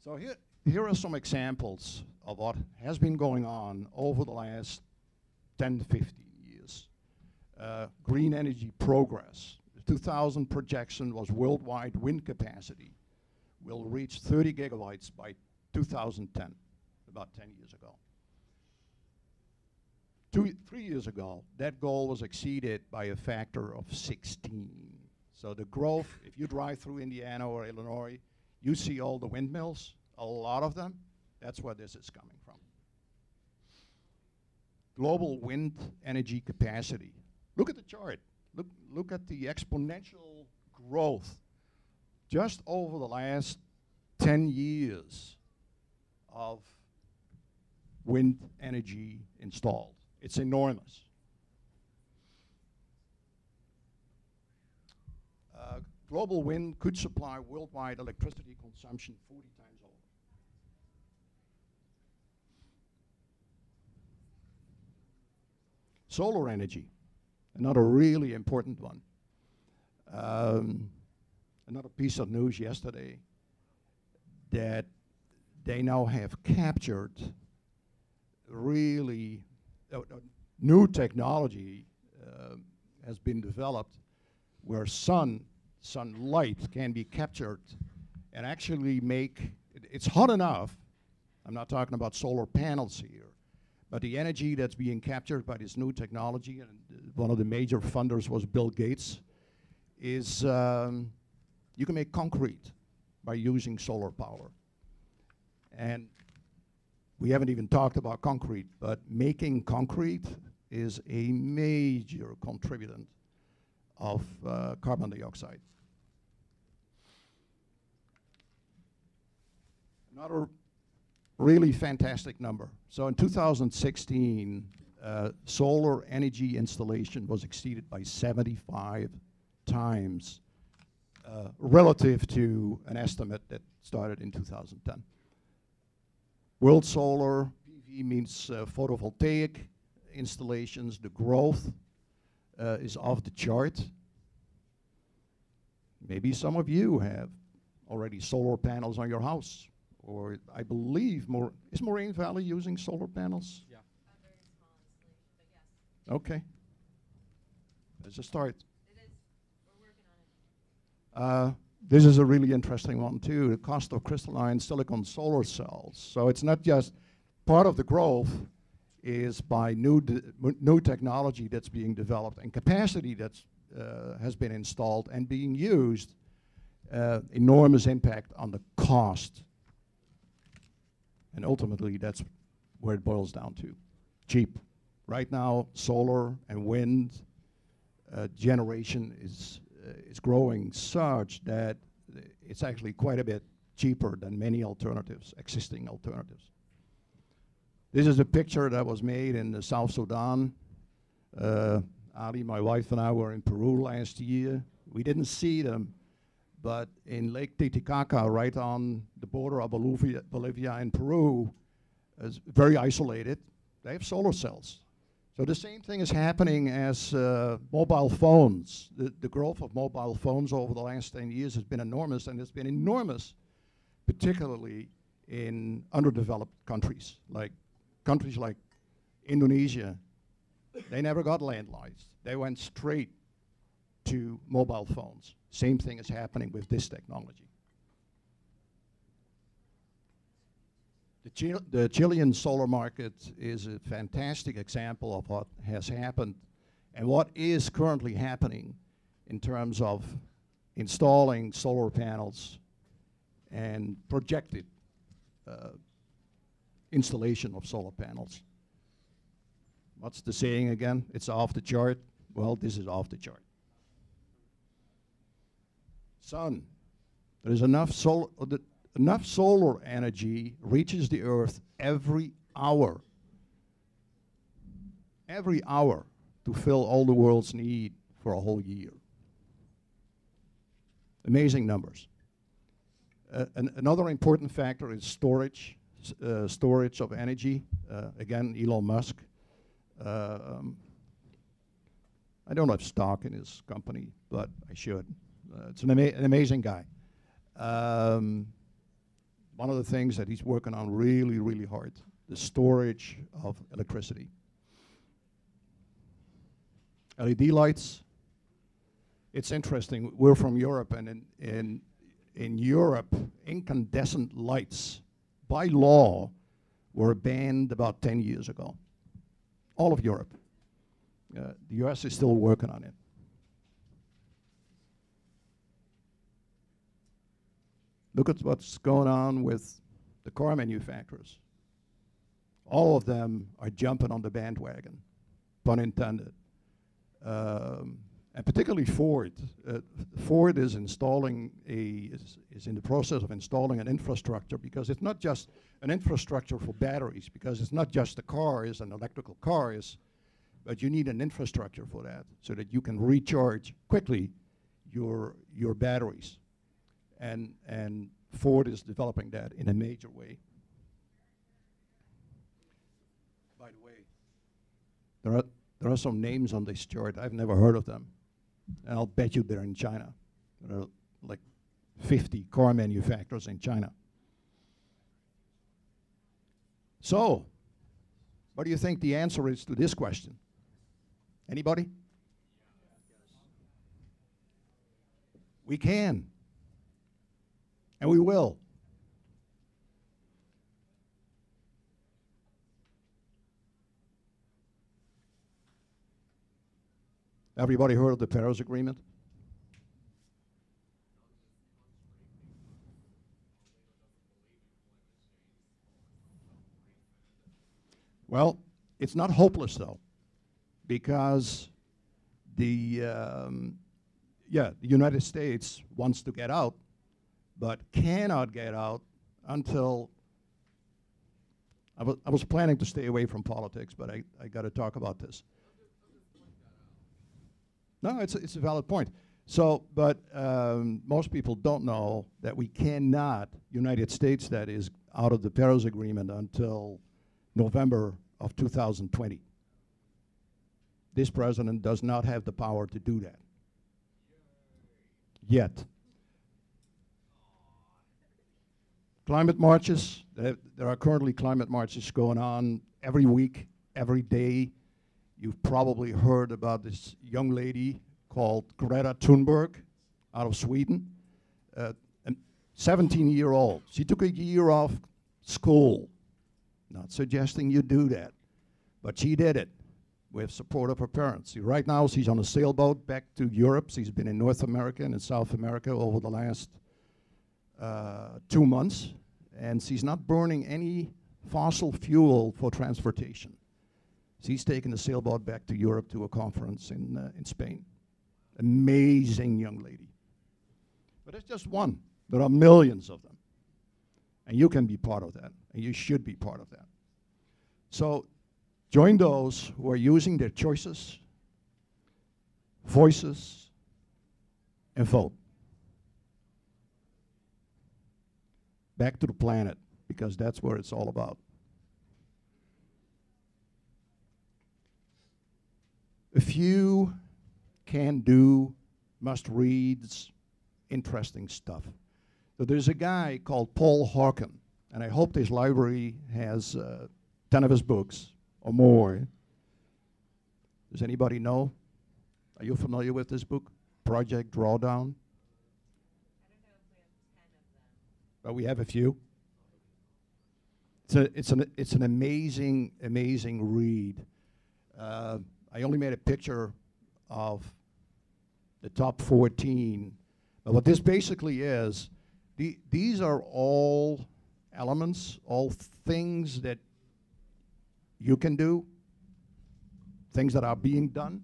So here, here are some examples of what has been going on over the last 10 to 15 years. Uh, green energy progress. The 2000 projection was worldwide wind capacity will reach 30 gigawatts by 2010, about 10 years ago. Two, three years ago, that goal was exceeded by a factor of 16. So the growth, if you drive through Indiana or Illinois, you see all the windmills, a lot of them. That's where this is coming from. Global wind energy capacity. Look at the chart. Look, look at the exponential growth just over the last 10 years of wind energy installed. It's enormous. Uh, global wind could supply worldwide electricity consumption 40 times over. Solar energy, another really important one. Um, another piece of news yesterday that they now have captured really uh, uh, new technology uh, has been developed where sun sunlight can be captured and actually make it, it's hot enough i'm not talking about solar panels here but the energy that's being captured by this new technology and uh, one of the major funders was bill gates is um, you can make concrete by using solar power and we haven't even talked about concrete, but making concrete is a major contributant of uh, carbon dioxide. Another really fantastic number. So in 2016, uh, solar energy installation was exceeded by 75 times uh, relative to an estimate that started in 2010. World Solar, PV means uh, photovoltaic installations. The growth uh, is off the chart. Maybe some of you have already solar panels on your house. Or I believe, more, is Moraine Valley using solar panels? Yeah. Okay. There's a start. Uh, this is a really interesting one too, the cost of crystalline silicon solar cells. So it's not just part of the growth is by new, new technology that's being developed and capacity that uh, has been installed and being used, uh, enormous impact on the cost. And ultimately, that's where it boils down to, cheap. Right now, solar and wind uh, generation is is growing such that it's actually quite a bit cheaper than many alternatives, existing alternatives. This is a picture that was made in the South Sudan. Uh, Ali, my wife and I were in Peru last year. We didn't see them, but in Lake Titicaca, right on the border of Bolivia, Bolivia and Peru, is very isolated. They have solar cells. So the same thing is happening as uh, mobile phones. The, the growth of mobile phones over the last 10 years has been enormous, and it's been enormous, particularly in underdeveloped countries, like countries like Indonesia. They never got landlines. They went straight to mobile phones. Same thing is happening with this technology. The, the, Chilean solar market is a fantastic example of what has happened and what is currently happening in terms of installing solar panels and projected uh, installation of solar panels. What's the saying again? It's off the chart. Well, this is off the chart. Sun. There's enough solar. Enough solar energy reaches the earth every hour. Every hour to fill all the world's need for a whole year. Amazing numbers. Uh, an another important factor is storage, uh, storage of energy. Uh, again, Elon Musk. Uh, um, I don't have stock in his company, but I should. Uh, it's an, ama an, amazing guy. Um, one of the things that he's working on really, really hard, the storage of electricity. LED lights, it's interesting, we're from Europe and in, in, in Europe, incandescent lights by law were banned about 10 years ago. All of Europe. Uh, the US is still working on it. Look at what's going on with the car manufacturers. All of them are jumping on the bandwagon, pun intended. Um, and particularly Ford. Uh, Ford is installing a, is, is in the process of installing an infrastructure because it's not just an infrastructure for batteries, because it's not just the cars and electrical cars, but you need an infrastructure for that so that you can recharge quickly your your batteries, and and Ford is developing that in a major way. By the way, there are there are some names on this chart I've never heard of them, and I'll bet you they're in China. There are like 50 car manufacturers in China. So, what do you think the answer is to this question? Anybody? We can. And we will. Everybody heard of the Paris Agreement? Well, it's not hopeless though, because the um, yeah the United States wants to get out, but cannot get out until. I was, I was planning to stay away from politics, but I, I got to talk about this. No, it's a, it's a valid point. So, but um, most people don't know that we cannot, United States that is, out of the Paris Agreement until November of 2020. This president does not have the power to do that. Yet. Climate marches, there there are currently climate marches going on every week, every day. You've probably heard about this young lady called Greta Thunberg out of Sweden, uh, a 17 year old. She took a year off school. Not suggesting you do that, but she did it with support of her parents. Right now, she's on a sailboat back to Europe. She's been in North America and in South America over the last uh, two months, and she's not burning any fossil fuel for transportation. She's taking the sailboat back to Europe to a conference in, uh, in Spain. Amazing young lady. But it's just one. There are millions of them. And you can be part of that, and you should be part of that. So join those who are using their choices, voices, and vote. Back to the planet, because that's where it's all about. A few can do, must reads, interesting stuff. So there's a guy called Paul Hawken, and I hope this library has uh, 10 of his books or more. Does anybody know? Are you familiar with this book, Project Drawdown? But we have a few. It's, a, it's, an, it's an amazing, amazing read. Uh, I only made a picture of the top 14. But what this basically is, the, these are all elements, all things that you can do, things that are being done.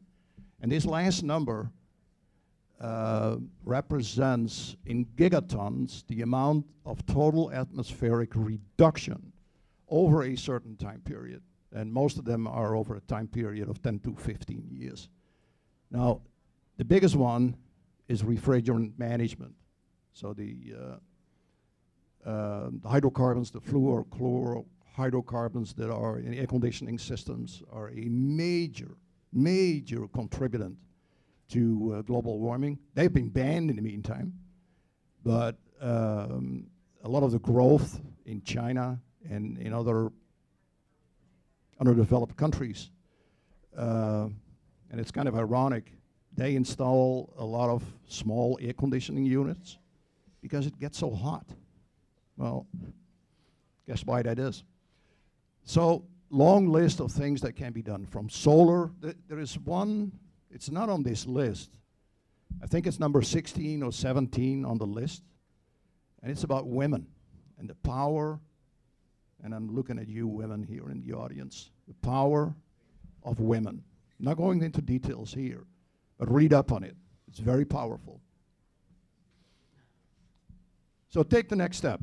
And this last number uh, represents in gigatons the amount of total atmospheric reduction over a certain time period. And most of them are over a time period of 10 to 15 years. Now, the biggest one is refrigerant management. So the, uh, uh, the hydrocarbons, the fluor, chloro hydrocarbons that are in air conditioning systems are a major, major contributant to uh, global warming. They've been banned in the meantime, but um, a lot of the growth in China and in other underdeveloped countries, uh, and it's kind of ironic, they install a lot of small air conditioning units because it gets so hot. Well, guess why that is? So, long list of things that can be done from solar. Th there is one, it's not on this list. I think it's number 16 or 17 on the list. And it's about women and the power, and I'm looking at you women here in the audience, the power of women. Not going into details here, but read up on it. It's very powerful. So take the next step.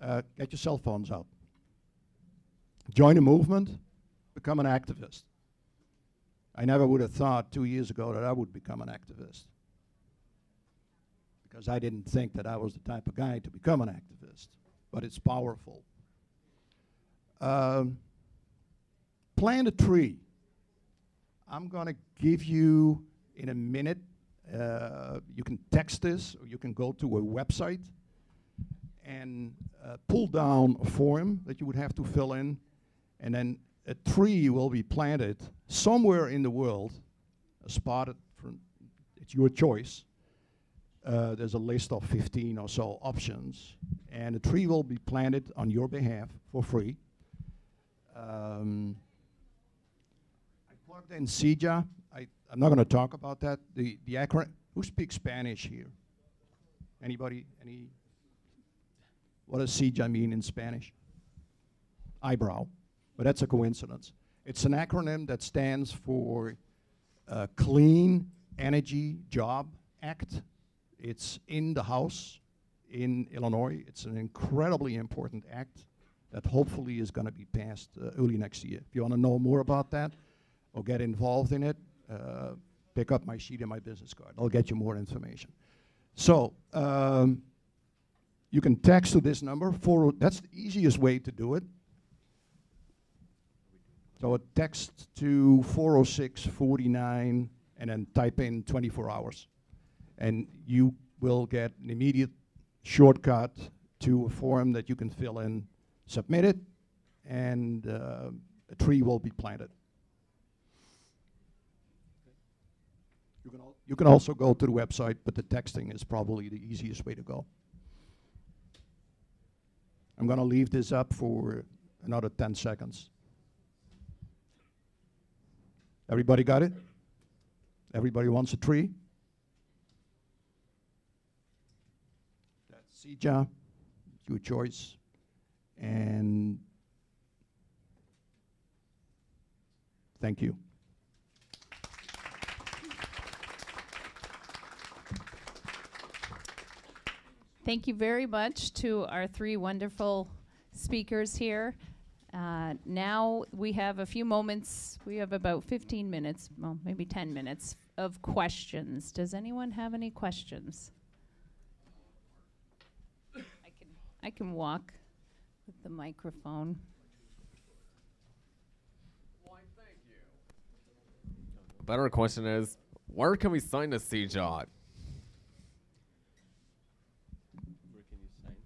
Uh, get your cell phones out. Join a movement, become an activist. I never would have thought two years ago that I would become an activist. because I didn't think that I was the type of guy to become an activist, but it's powerful. Um, plant a tree. I'm going to give you in a minute. Uh, you can text this, or you can go to a website and uh, pull down a form that you would have to fill in, and then a tree will be planted somewhere in the world, a spot from it's your choice. Uh, there's a list of 15 or so options, and a tree will be planted on your behalf for free. Um, I plugged in CEJA. I, I'm not going to talk about that. The, the acronym, who speaks Spanish here? Anybody? Any? What does CEJA mean in Spanish? Eyebrow. But that's a coincidence. It's an acronym that stands for uh, Clean Energy Job Act. It's in the House in Illinois. It's an incredibly important act that hopefully is going to be passed uh, early next year. If you want to know more about that or get involved in it, uh, pick up my sheet and my business card. I'll get you more information. So, um, you can text to this number. For that's the easiest way to do it. So a text to 40649 and then type in 24 hours. And you will get an immediate shortcut to a form that you can fill in, submit it, and uh, a tree will be planted. You can, al- you can also go to the website, but the texting is probably the easiest way to go. I'm going to leave this up for another 10 seconds. Everybody got it? Everybody wants a tree? That's CEJA, your choice. And thank you. Thank you very much to our three wonderful speakers here. Uh, now we have a few moments, we have about 15 minutes, well, maybe 10 minutes of questions. Does anyone have any questions? I can, I can walk with the microphone. Better question is, where can we sign a CJOT? Where can you sign?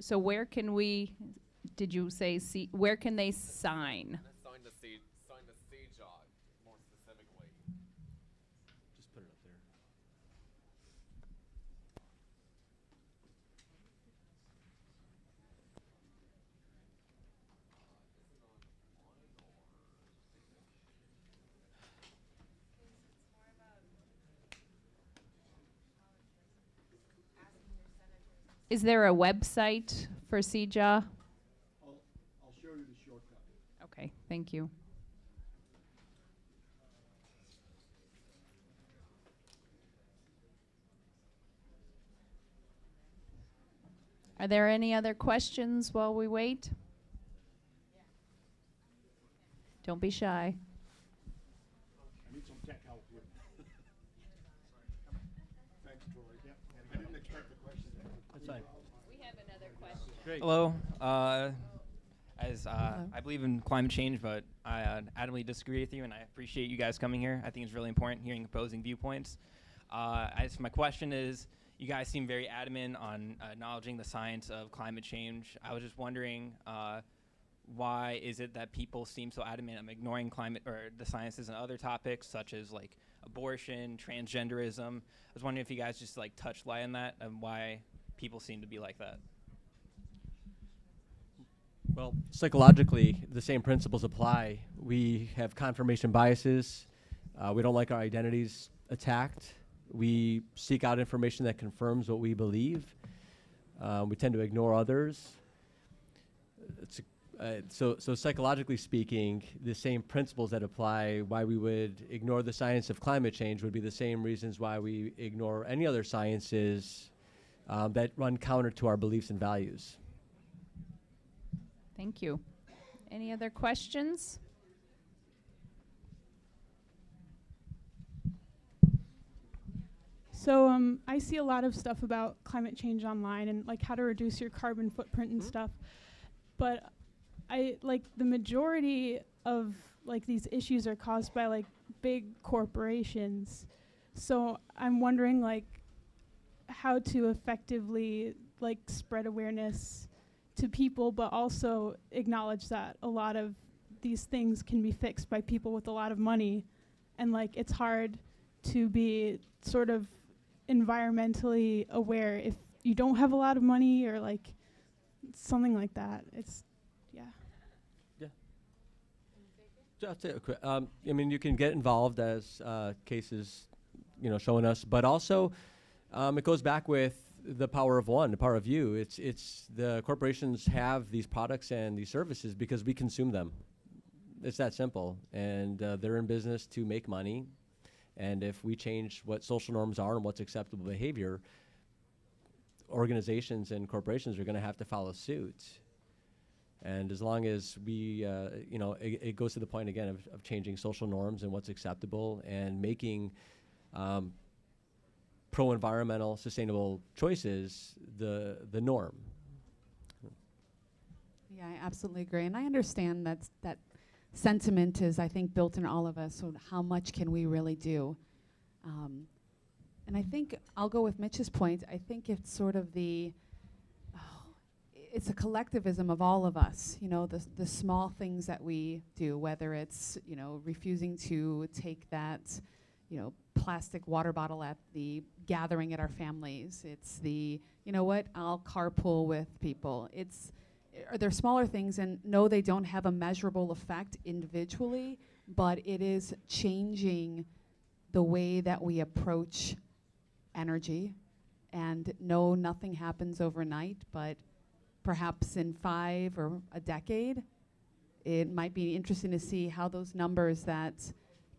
So where can we, did you say, see, where can they sign? Sign the C, sign the CJOT more specifically. Just put it up there. Is there a website for CEJA? I'll, I'll show you the shortcut. Okay, thank you. Are there any other questions while we wait? Don't be shy. I need some tech help here. Thanks, Troy. Yeah, I didn't expect the question. That's fine. We have another question. Hello. Uh, as uh, I believe in climate change, but I uh, adamantly disagree with you, and I appreciate you guys coming here. I think it's really important hearing opposing viewpoints. Uh, as my question is, you guys seem very adamant on acknowledging the science of climate change. I was just wondering, uh, why is it that people seem so adamant on ignoring climate or the sciences and other topics such as like abortion, transgenderism? I was wondering if you guys just like touch light on that and why people seem to be like that. Well, psychologically, the same principles apply. We have confirmation biases. Uh, we don't like our identities attacked. We seek out information that confirms what we believe. Uh, we tend to ignore others. Uh, so, so psychologically speaking, the same principles that apply why we would ignore the science of climate change would be the same reasons why we ignore any other sciences um, that run counter to our beliefs and values. Thank you. Any other questions? So um, I see a lot of stuff about climate change online and like how to reduce your carbon footprint and Mhm. stuff. But I like the majority of like these issues are caused by like big corporations. So I'm wondering like how to effectively like spread awareness to people but also acknowledge that a lot of these things can be fixed by people with a lot of money and like it's hard to be sort of environmentally aware if you don't have a lot of money or like something like that. It's yeah. I'll say a quick- um, I mean, you can get involved as uh, cases, you know, showing us, but also um, it goes back with the power of one, the power of you. It's it's the corporations have these products and these services because we consume them. It's that simple, and uh, they're in business to make money. And if we change what social norms are and what's acceptable behavior, organizations and corporations are going to have to follow suit. And as long as we, uh, you know, it, it goes to the point again of, of changing social norms and what's acceptable and making um, pro-environmental, sustainable choices the the norm. Yeah, I absolutely agree. And I understand that that sentiment is, I think, built in all of us. So how much can we really do? Um, and I think I'll go with Mitch's point. I think it's sort of the, oh, it's a collectivism of all of us. You know, the the small things that we do, whether it's you know refusing to take that, you know, plastic water bottle at the gathering at our families. It's the you know what I'll carpool with people. It's are there smaller things and no they don't have a measurable effect individually but it is changing the way that we approach energy and no nothing happens overnight but perhaps in 5 or a decade it might be interesting to see how those numbers that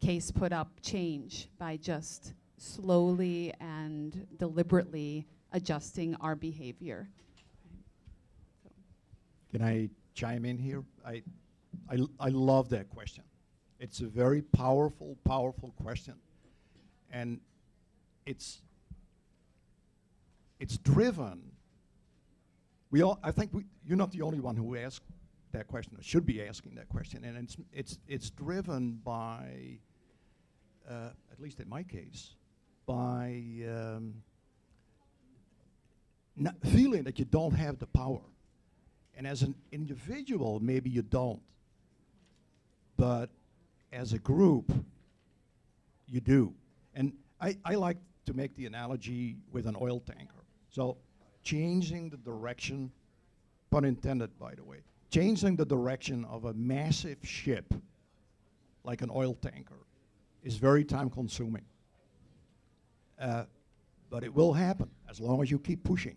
case put up change by just slowly and deliberately adjusting our behavior Can I chime in here? I, I, I love that question. It's a very powerful, powerful question. And it's, it's driven. We all, I think we, you're not the only one who asked that question, or should be asking that question. And it's, it's, it's driven by, at least in my case, by um, feeling that you don't have the power. And as an individual, maybe you don't. But as a group, you do. And I, I like to make the analogy with an oil tanker. So changing the direction, pun intended, by the way, changing the direction of a massive ship like an oil tanker is very time consuming. Uh, but it will happen as long as you keep pushing.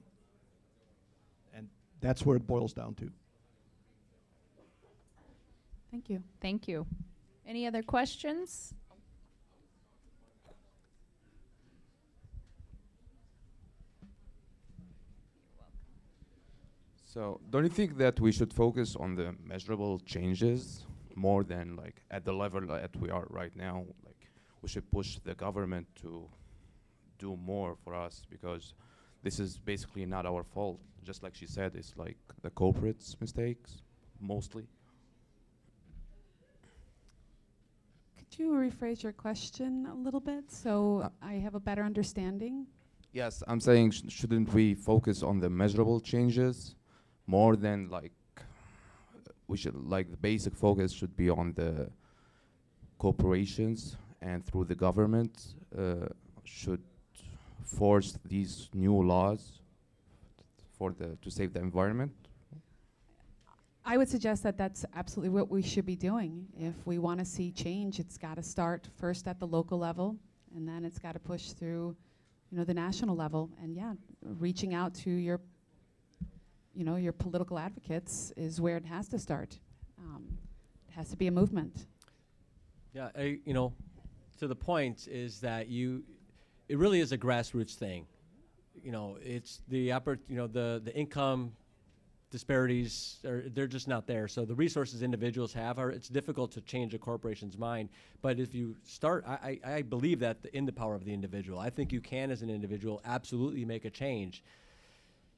And that's where it boils down to. thank you Thank you. Any other questions? So, don't you think that we should focus on the measurable changes more than like at the level that we are right now? Like, we should push the government to do more for us because this is basically not our fault. Just like she said, it's like the culprits' mistakes mostly. Could you rephrase your question a little bit so Uh, I have a better understanding? Yes, I'm saying sh- shouldn't we focus on the measurable changes more than like we should like the basic focus should be on the corporations and through the government uh, should force these new laws for the to save the environment. I would suggest that that's absolutely what we should be doing. If we want to see change, it's got to start first at the local level, and then it's got to push through, you know, the national level. And yeah, reaching out to your, you know, your political advocates is where it has to start. Um, it has to be a movement. Yeah, I, you know, to the point is that you, it really is a grassroots thing. You know, it's the oppor- you know, the the income disparities are they're just not there. So the resources individuals have are it's difficult to change a corporation's mind. But if you start, I, I, I believe that the, in the power of the individual. I think you can, as an individual, absolutely make a change.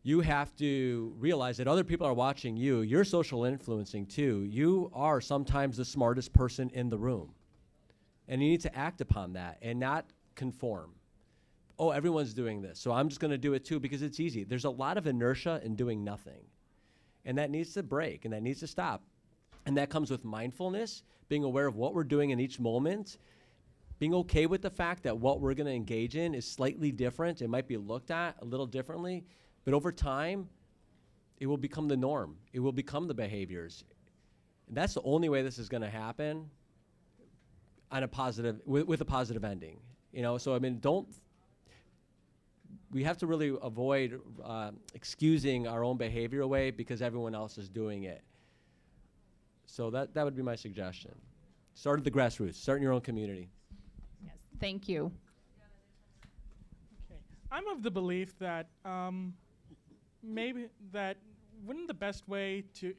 You have to realize that other people are watching you. You're social influencing too. You are sometimes the smartest person in the room. And you need to act upon that and not conform. Oh, everyone's doing this, so I'm just going to do it too because it's easy. There's a lot of inertia in doing nothing. And that needs to break and that needs to stop. And that comes with mindfulness, being aware of what we're doing in each moment, being okay with the fact that what we're going to engage in is slightly different. It might be looked at a little differently, but over time, it will become the norm. It will become the behaviors. And that's the only way this is going to happen on a positive with, with a positive ending. You know, so I mean, don't we have to really avoid uh, excusing our own behavior away because everyone else is doing it. So that that would be my suggestion. Start at the grassroots. Start in your own community. Yes, thank you. Okay. I'm of the belief that um, maybe that wouldn't the best way to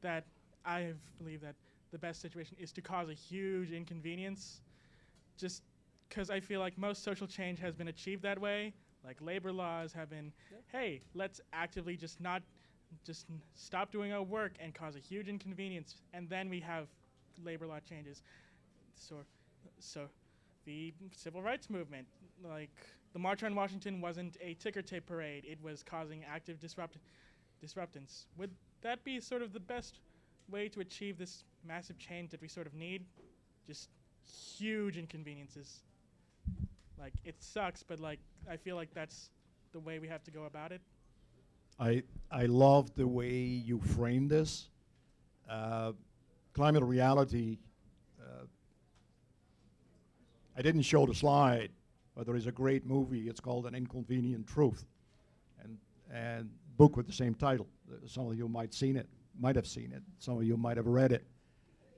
that I believe that the best situation is to cause a huge inconvenience, just because I feel like most social change has been achieved that way. Like labor laws have been, hey, let's actively just not, just n- stop doing our work and cause a huge inconvenience, and then we have labor law changes. So, so the civil rights movement, like the March on Washington wasn't a ticker tape parade, it was causing active disrupt disruptance. Would that be sort of the best way to achieve this massive change that we sort of need? Just huge inconveniences. Like it sucks, but like I feel like that's the way we have to go about it. I, I love the way you frame this. Uh, climate reality, uh, I didn't show the slide, but there is a great movie. It's called An Inconvenient Truth, and and book with the same title. Uh, some of you might seen it, might have seen it. Some of you might have read it.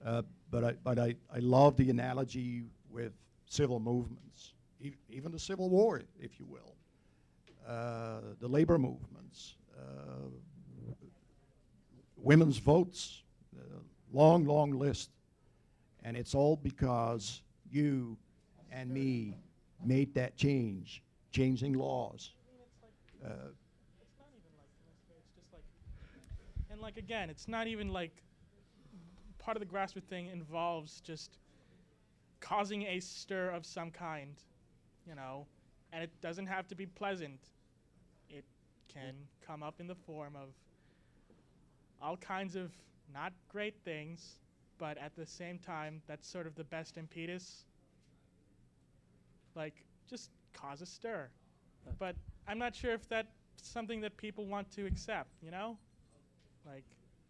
Uh, but I but I, I love the analogy with civil movements, e- even the Civil War, if you will uh, the labor movements, uh, women's votes, uh, long, long list. And it's all because you and me made that change, changing laws. Uh, It's not even like it's just like, and like again, it's not even like part of the grassroots thing involves just causing a stir of some kind, you know, and it doesn't have to be pleasant. It can come up in the form of all kinds of not great things, but at the same time, that's sort of the best impetus. Like, just cause a stir. But I'm not sure if that's something that people want to accept, you know? Like,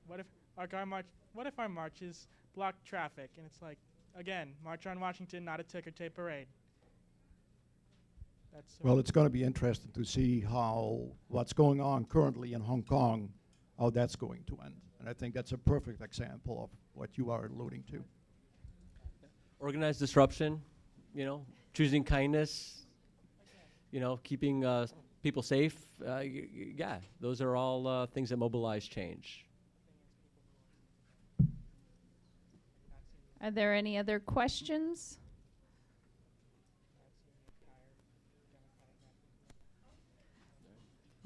what if like our march what if our marches block traffic and it's like again, March on Washington, not a ticker tape parade. That's well, it's going to be interesting to see how what's going on currently in Hong Kong, how that's going to end. And I think that's a perfect example of what you are alluding to. Organized disruption, you know, choosing kindness, you know, keeping uh, people safe. Uh, y- y- yeah, those are all uh, things that mobilize change. Are there any other questions?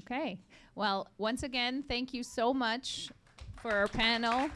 Okay. Well, once again, thank you so much for our panel.